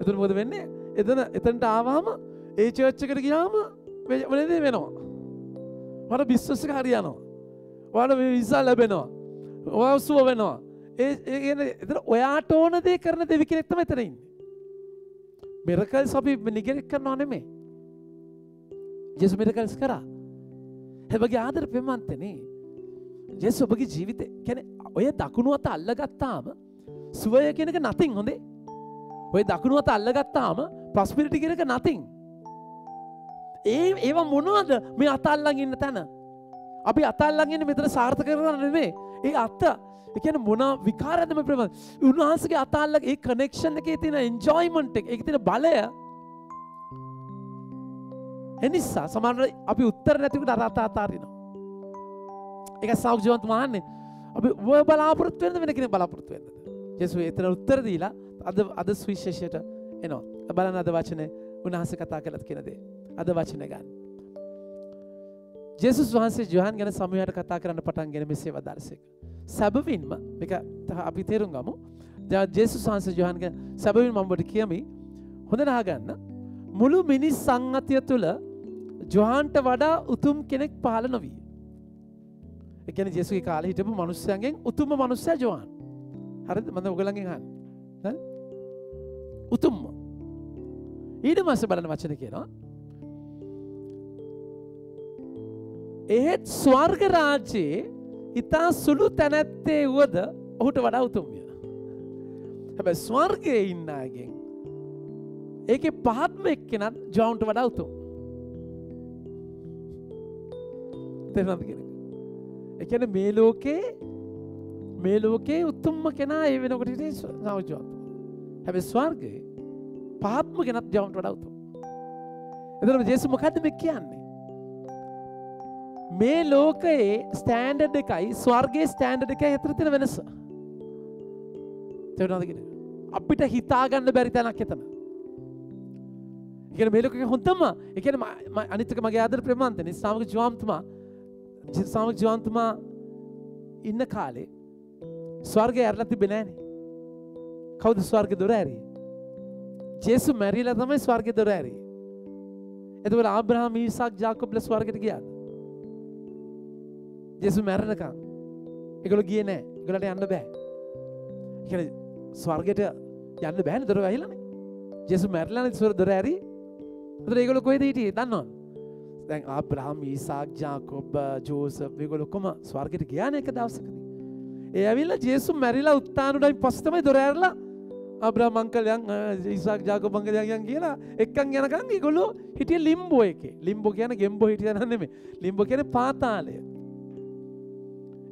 එතකොට මොකද වෙන්නේ? එතන එතනට ආවම ඒ චර්ච් එකට ගියාම වෙනදේ වෙනවා. වර බිස්නස් එක හරියනවා. ඔයාලට විසා ලැබෙනවා. ඔයාව සුව වෙනවා. ඒ ඒ කියන්නේ එතන ඔයාට ඕන දේ කරන දෙවි කෙනෙක් තමයි එතන ඉන්නේ. මිරකල්ස් අපි නිගෙරෙක් කරනවා නෙමෙයි. ජේසු මිරකල්ස් කරා. හැබැයි ආදර පෙමන්තනේ. ජේසු ඔබගේ ජීවිතේ කියන්නේ ඔය දකුණු අත අල්ලගත්තාම සුවය කියන එක nothing හොඳේ. ඔය දකුණු අත අල්ලගත්තාම prosperity කියන එක nothing. ඒ ඒවා මොනවද මේ අත අල්ලන් ඉන්න තැන? අපි අත අල්ලන් ඉන්නේ මෙතන සාර්ථක කරගන්න නෙමෙයි. ඒ අත ඒ කියන්නේ මොන විකාරයක්ද මේ ප්‍රේම? උන්වහන්සේගේ අත අල්ලක ඒ කනෙක්ෂන් එකේ තියෙන එන්ජොයිමන්ට් එක, ඒකේ තියෙන බලය එනිසා සමහරවිට අපි උත්තර නැතිවට අර අත අතාරිනවා. ඒක සෞඛ්‍යවන්ත මහන්නේ අපි ඔය බලාපොරොත්තු වෙනද වෙන කෙනෙක් බලාපොරොත්තු වෙන්නද? ජේසුස් එතන උත්තර දීලා අද අද සුවිශේෂයට එනවා. බලන්න අද වචනේ උන්වහන්සේ කතා කළත් කියන දේ. අද වචනේ ගන්න. ජේසුස් වහන්සේ ජොහන් ගැන සමූහයට කතා කරන්න පටන් ගෙන මෙසේ වදාළසේක. සැබවින්ම මේක අපි තේරුම් ගමු. ජේසුස් වහන්සේ ජොහන් ගැන සැබවින්ම මම ඔබට කියමි. හොඳ නහගන්න. මුළු මිනිස් සංගතිය තුළ ජොහන්ට වඩා උතුම් කෙනෙක් පහළ නොවී. එකන ජෙසුගේ කාල හිටපු මනුස්්‍යයන්ගෙන් උතුම මනුස්්‍යය ජවාන් හරිද මඳ ඔගලඟින් හන් උතුම්ම ඊට මස බලන වචන කියනවා එහෙත් ස්වර්ග රාජ්‍යයේ ඉතා සුළු තැනැත්තේ වුවද ඔහුට වඩා උතුම්ය හැබැ ස්වර්ගය ඉන්නගෙන් ඒක පහත්ම එක්කෙනත් ජවන්ට වඩා උතුම්. තෙරනද කෙනෙ එකන මේ ලෝකේ මේ ලෝකේ උත්තුම්ම කෙනා ඒ වෙනකොට සෞජවත් හැබැ ස්වර්ගයේ පහත්ම ගෙනත් ජවන්ට වඩවතු එතරම ජේසු මොකක්ද මෙ කියන්නේ? මේ ලෝකයේ ස්ටෑන්ඩඩ් එකයි ස්වර්ගේ ස්ටෑන්ඩඩ් එක ඇතරතින වෙනස. තෙවනදගෙන අපිට හිතාගන්න බැරි තැනක් එතන. එක මේලක හොඳම එකන අනිතක මගේ ආදර ප්‍රමාන්තන සාමක ජවාම්තුමා සාමක ජීවන්තුමා ඉන්න කාලේ ස්වර්ගය ඇරලා තිබෙනෑනේ කවුද ස්වර්ග දොර ඇරී? ජේසු මැරිලා තමයි ස්වර්ග දොර ඇරී. එතකට ආබ්‍රහම ඊසාක් ජාකොබ්ල ස්වර්ගට ගියාද? ජෙසු මැරණකම් එකගොල ගිය නෑ ගලට යන්න බෑ ස්වර්ගයට යන්න බෑන දොර ඇහිලන ජෙසු මැරලන ස්වර දොර ඇරී ඒගොල කොයිද හිටියේ දන්නවා දැන් ආබ්‍රහම් ඊසාක් ජාකොබ් ජෝසප් මේගොල්ලෝ ඔක්කොම ස්වර්ගයට ගියානේ එක දවසකදී. ඒ ඇවිල්ලා ජේසුස් මැරිලා උත්ථානුඩයි පස්සේ තමයි දොර ඇරලා ආබ්‍රහම් අංකලයන් ඊසාක් ජාකොබ් අංකලයන් කියලා එක්කන් යනකම් ඒගොල්ලෝ හිටියේ ලිම්බෝ එකේ. ලිම්බෝ කියන්නේ ගෙම්බෝ හිටියා නෑ නෙමෙයි. ලිම්බෝ කියන්නේ පාතාලය.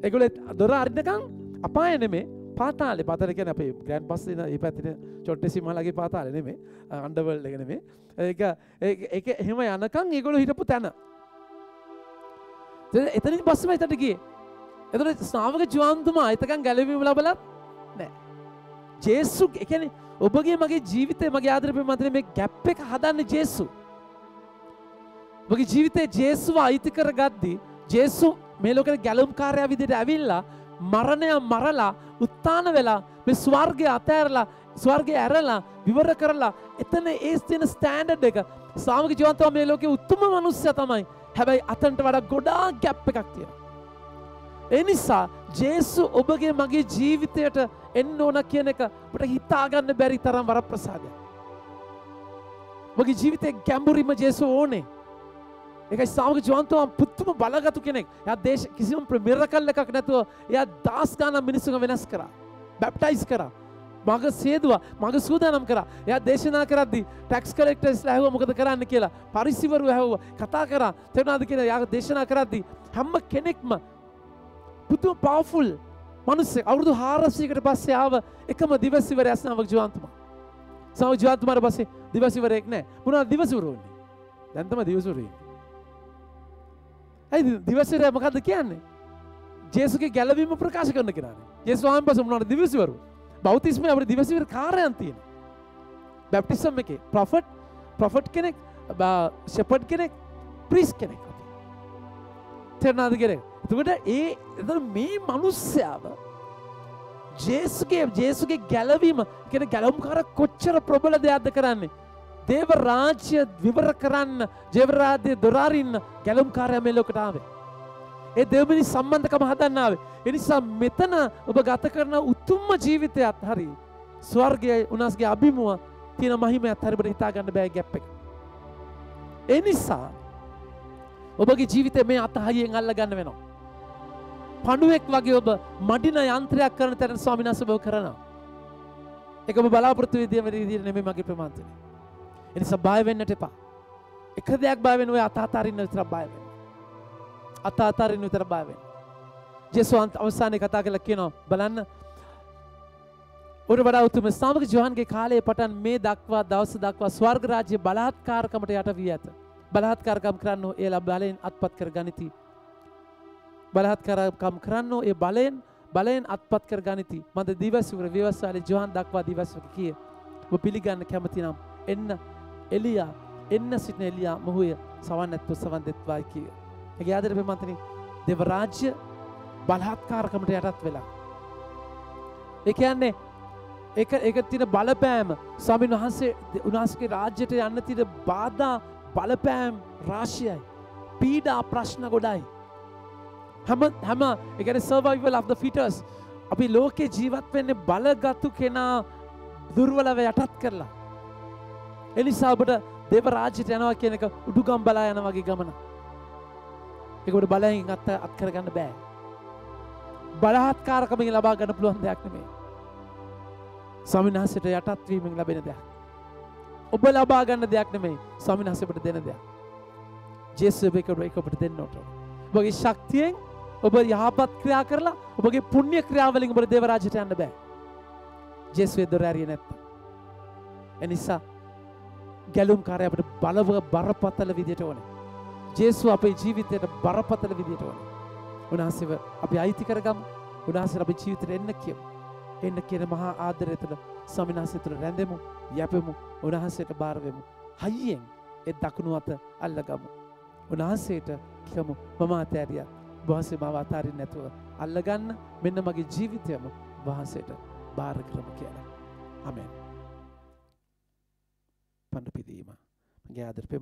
ඒගොල්ලෝ දොර අරිනකම් අපාය නෙමෙයි පාතාලේ පාතාලේ කියන්නේ අපේ ග්‍රෑන්ඩ් පස් දෙන මේ පැත්තේ චොට්ටේ සිමහලගේ පාතාලේ නෙමෙයි අන්ඩර්වර්ල්ඩ් එක නෙමෙයි ඒක ඒක එහෙම යනකම් ඒගොල්ලෝ හිටපු තැන. එතනින් පස්සෙම එතට ගියේ. එතකොට ශ්‍රාවක ජීවන්තුමා එතකන් ගැලවීම ලැබලත් නෑ ජේසු එකන ඔබගේ මගේ ජීවිතය මගේ ආදරපය මතන මේ ගැප් එක හදන්න ජේසු. මගේ ජීවිතේ ජේසුව අයිති කර ගද්දි ජේසු මේ ලෝකෙට ගැලුම් කාර්යය විදිහට ඇවිල්ලා මරණය මරලා උත්තාන වෙලා මේ ස්වර්ගය අතෑරලා ස්වර්ගය ඇරලා විවර කරලා එතන ඒ තියෙන ස්ටෑන්ඩඩ් එක සාමක ජීවන්තව මේ ලෝකේ උතුම්ම මනුස්සයා තමයි. හැබැයි අතන්ට වඩා ගොඩාක් ගැප් එකක් තියෙනවා. ඒ නිසා ජේසු ඔබගේ මගේ ජීවිතයට එන්න ඕන කියන එක අපට හිතාගන්න බැරි තරම් වරප්‍රසාදයක්. මගේ ජීවිතේ ගැඹුරින්ම ජේසු ඕනේ. ඒකයි සාමක ජීවන්තව පුදුම බලගතු කෙනෙක්. එයා දේශ කිසිම මිරකල් එකක් නැතුව එයා දාස් ගාණක් මිනිස්සුන්ව වෙනස් කරා. බැප්ටයිස් කරා. මග සේදවා. මග සූදානම් කර. එයා දේශනා කරද්දි ටැක්ස් කලෙක්ටර්ස් ඇහුව මොකද කරන්න කියලා. පරිසිවරු ඇහුව. කතා කරා. තෙවනාද කියලා යා දේශනා කරද්දි හැම්ම කෙනෙක්ම පුතුම පවෆුල් මනුස්සේ අවුරුදු හාරසයකට පස්සේ ආව එකම දිවසිවර ඇස්නාවක් ජීවන්තුමා. සම ජීවන්තුමාට පස්සේ දිවසිවරයෙක් නෑ. මොනවා දිවසුරුවන්නේ දැන්තම දිවසුරී ඇයි දිවසරය මොකක්ද කියන්නේ? ජේසුගේ ගැලවීම ප්‍රකාශ කරන කරන්නේ ජේසුවාන් පස මොනට දිවසිවරු? බෞතිස්ම අපට දිවසිවර කාරයන් තියෙන බැප්ටිසම් එක ප්‍රොෆට් ප්‍රොෆට් කෙනෙක් ෂෙපට් කෙනෙක් ප්‍රිස් කෙනෙක් තෙරනාද කෙනෙක් එතකට ඒ එද මේ මනුස්්‍යාව ජේසුගේ ජේසුගේ ගැලවීම කෙන ගැලවුම්කාර කොච්චර ප්‍රබල දෙයක්ද කරන්නේ? දේව රාජ්‍ය විවර කරන්න ජෙවරාධ්‍ය දොරාරින්න ගැලුම්කාරය මෙල්ලොකටාවේ ඒ දෙවමිනි සම්බන්ධකම හදන්නාවේ එනිසා මෙතන ඔබ ගත කරන උතුම්ම ජීවිතයත් හරි ස්වර්ගය උනස්ගේ අභිමුව තියෙන මහිම අත්හරිබට හිතාගන්න බෑ ගැප් එක. ඒ නිසා ඔබගේ ජීවිතය මේ අතහයියෙන් අල්ල ගන්න වෙනවා. පණුවෙක් වගේ ඔබ මඩින යන්ත්‍රයක් කරන තැන ස්වාමිනාස බව කරනවා. එකම බලාපොරත්තු විදිය වරීදිර නෙමේ මගේ ප්‍රමාන්තනය. එනිසා බයවෙන්නට එපා. එක දෙයක් බයවෙන ඔය අතාතාරන්න විතර බයවෙන. අතාතාරන්න විතර බයවෙන. ජෙස්වන්ත අවසානය කතා කළ කියනවා බලන්න ඔට වඩා උතුම ස්ථාමක ජොහන්ගේ කාලයේ පටන් මේ දක්වා දවස දක්වා ස්වර්ග රාජ්‍ය බලහත්කාරකමට යට වී ඇත. බලහත්කාරකම් කරන්න ඒලා බලයෙන් අත්පත් කර ගනිති. බලහත්කාරකම් කරන්න ඒ බලයෙන් බලයෙන් අත්පත් කර ගනිති මද දිවසවර ව්‍යවස්සාලේ ජොහන් දක්වා දිවස්වක කිය. පිළිගන්න කැමති නම් එන්න එලියා එන්න සිටින එලියා මොහුය සවන් ඇත්තු සවන් දෙත්වායි කිය. ඇගේ ආදර පෙමන්තන දෙවරාජ්‍ය බලහත්කාරකමට යටත් වෙලා. එක යන්නේ එක එක තින බලපෑම සමින් වහන්සේ උනාසගේ රාජ්‍යයට යන්න තින බාධා බලපෑම් රාශියයි. පීඩා ප්‍රශ්න ගොඩයි. හැම හැම එකන සර්වයිවල් of the ෆිටර්ස් අපි ලෝකේ ජීවත් වෙන්නේ බලගත්තු කෙනා දුර්වලව යටත් කරලා. එනිසා ඔබට දෙව රාජ්‍යයට යනවා කියන එක උඩුගම් බලා යන වගේ ගමන. එකොට බලයෙන් අත්ත අත් කරගන්න බෑ. බලහත්කාරකමින් ලබා ගන්න පුළුවන් දෙයක් නෙමේ. ස්වාමින්වහන්සේට යටත් වීමෙන් ලැබෙන දෙයක්. ඔබ ලබා ගන්න දෙයක් නෙමෙයි ස්වාමින්වහන්සේට දෙන දෙයක්. ජේසුස් ඔබට ඒක ඔබට දෙන්න ඕන. ඔබගේ ශක්තියෙන් ඔබ යහපත් ක්‍රියා කරලා ඔබගේ පුණ්‍ය ක්‍රියාවලින් ඔබට දේව රාජ්‍යයට යන්න බෑ. ජේසුවේ දොර ඇරියේ නැත්තම්. එනිසා ගැලුම් කාරය අපට බලව බරපතල විදියට ඕනේ. ජේසු අපේ ජීවිතයට බරපතල විදියට ඕනේ. උන්වහන්සේව අපි අයිති කරගමු. උන්වහන්සේ අපේ ජීවිතයට එන්න කියමු. එන්න කියන මහා ආදරය තුළ ස්වාමිනාසේ තුළ රැඳෙමු, යැපෙමු, උන්වහන්සේට බාර වෙමු. හයියෙන් ඒ දකුණු අත අල්ලගමු. උන්වහන්සේට කියමු මම අතෑරියා. වහන්සේ මාව අතාරින්න නැතුව අල්ලගන්න මෙන්න මගේ ජීවිතයම වහන්සේට බාර කරමු කියලා. ආමෙන්. පඬු පිදීම. මගේ ආදර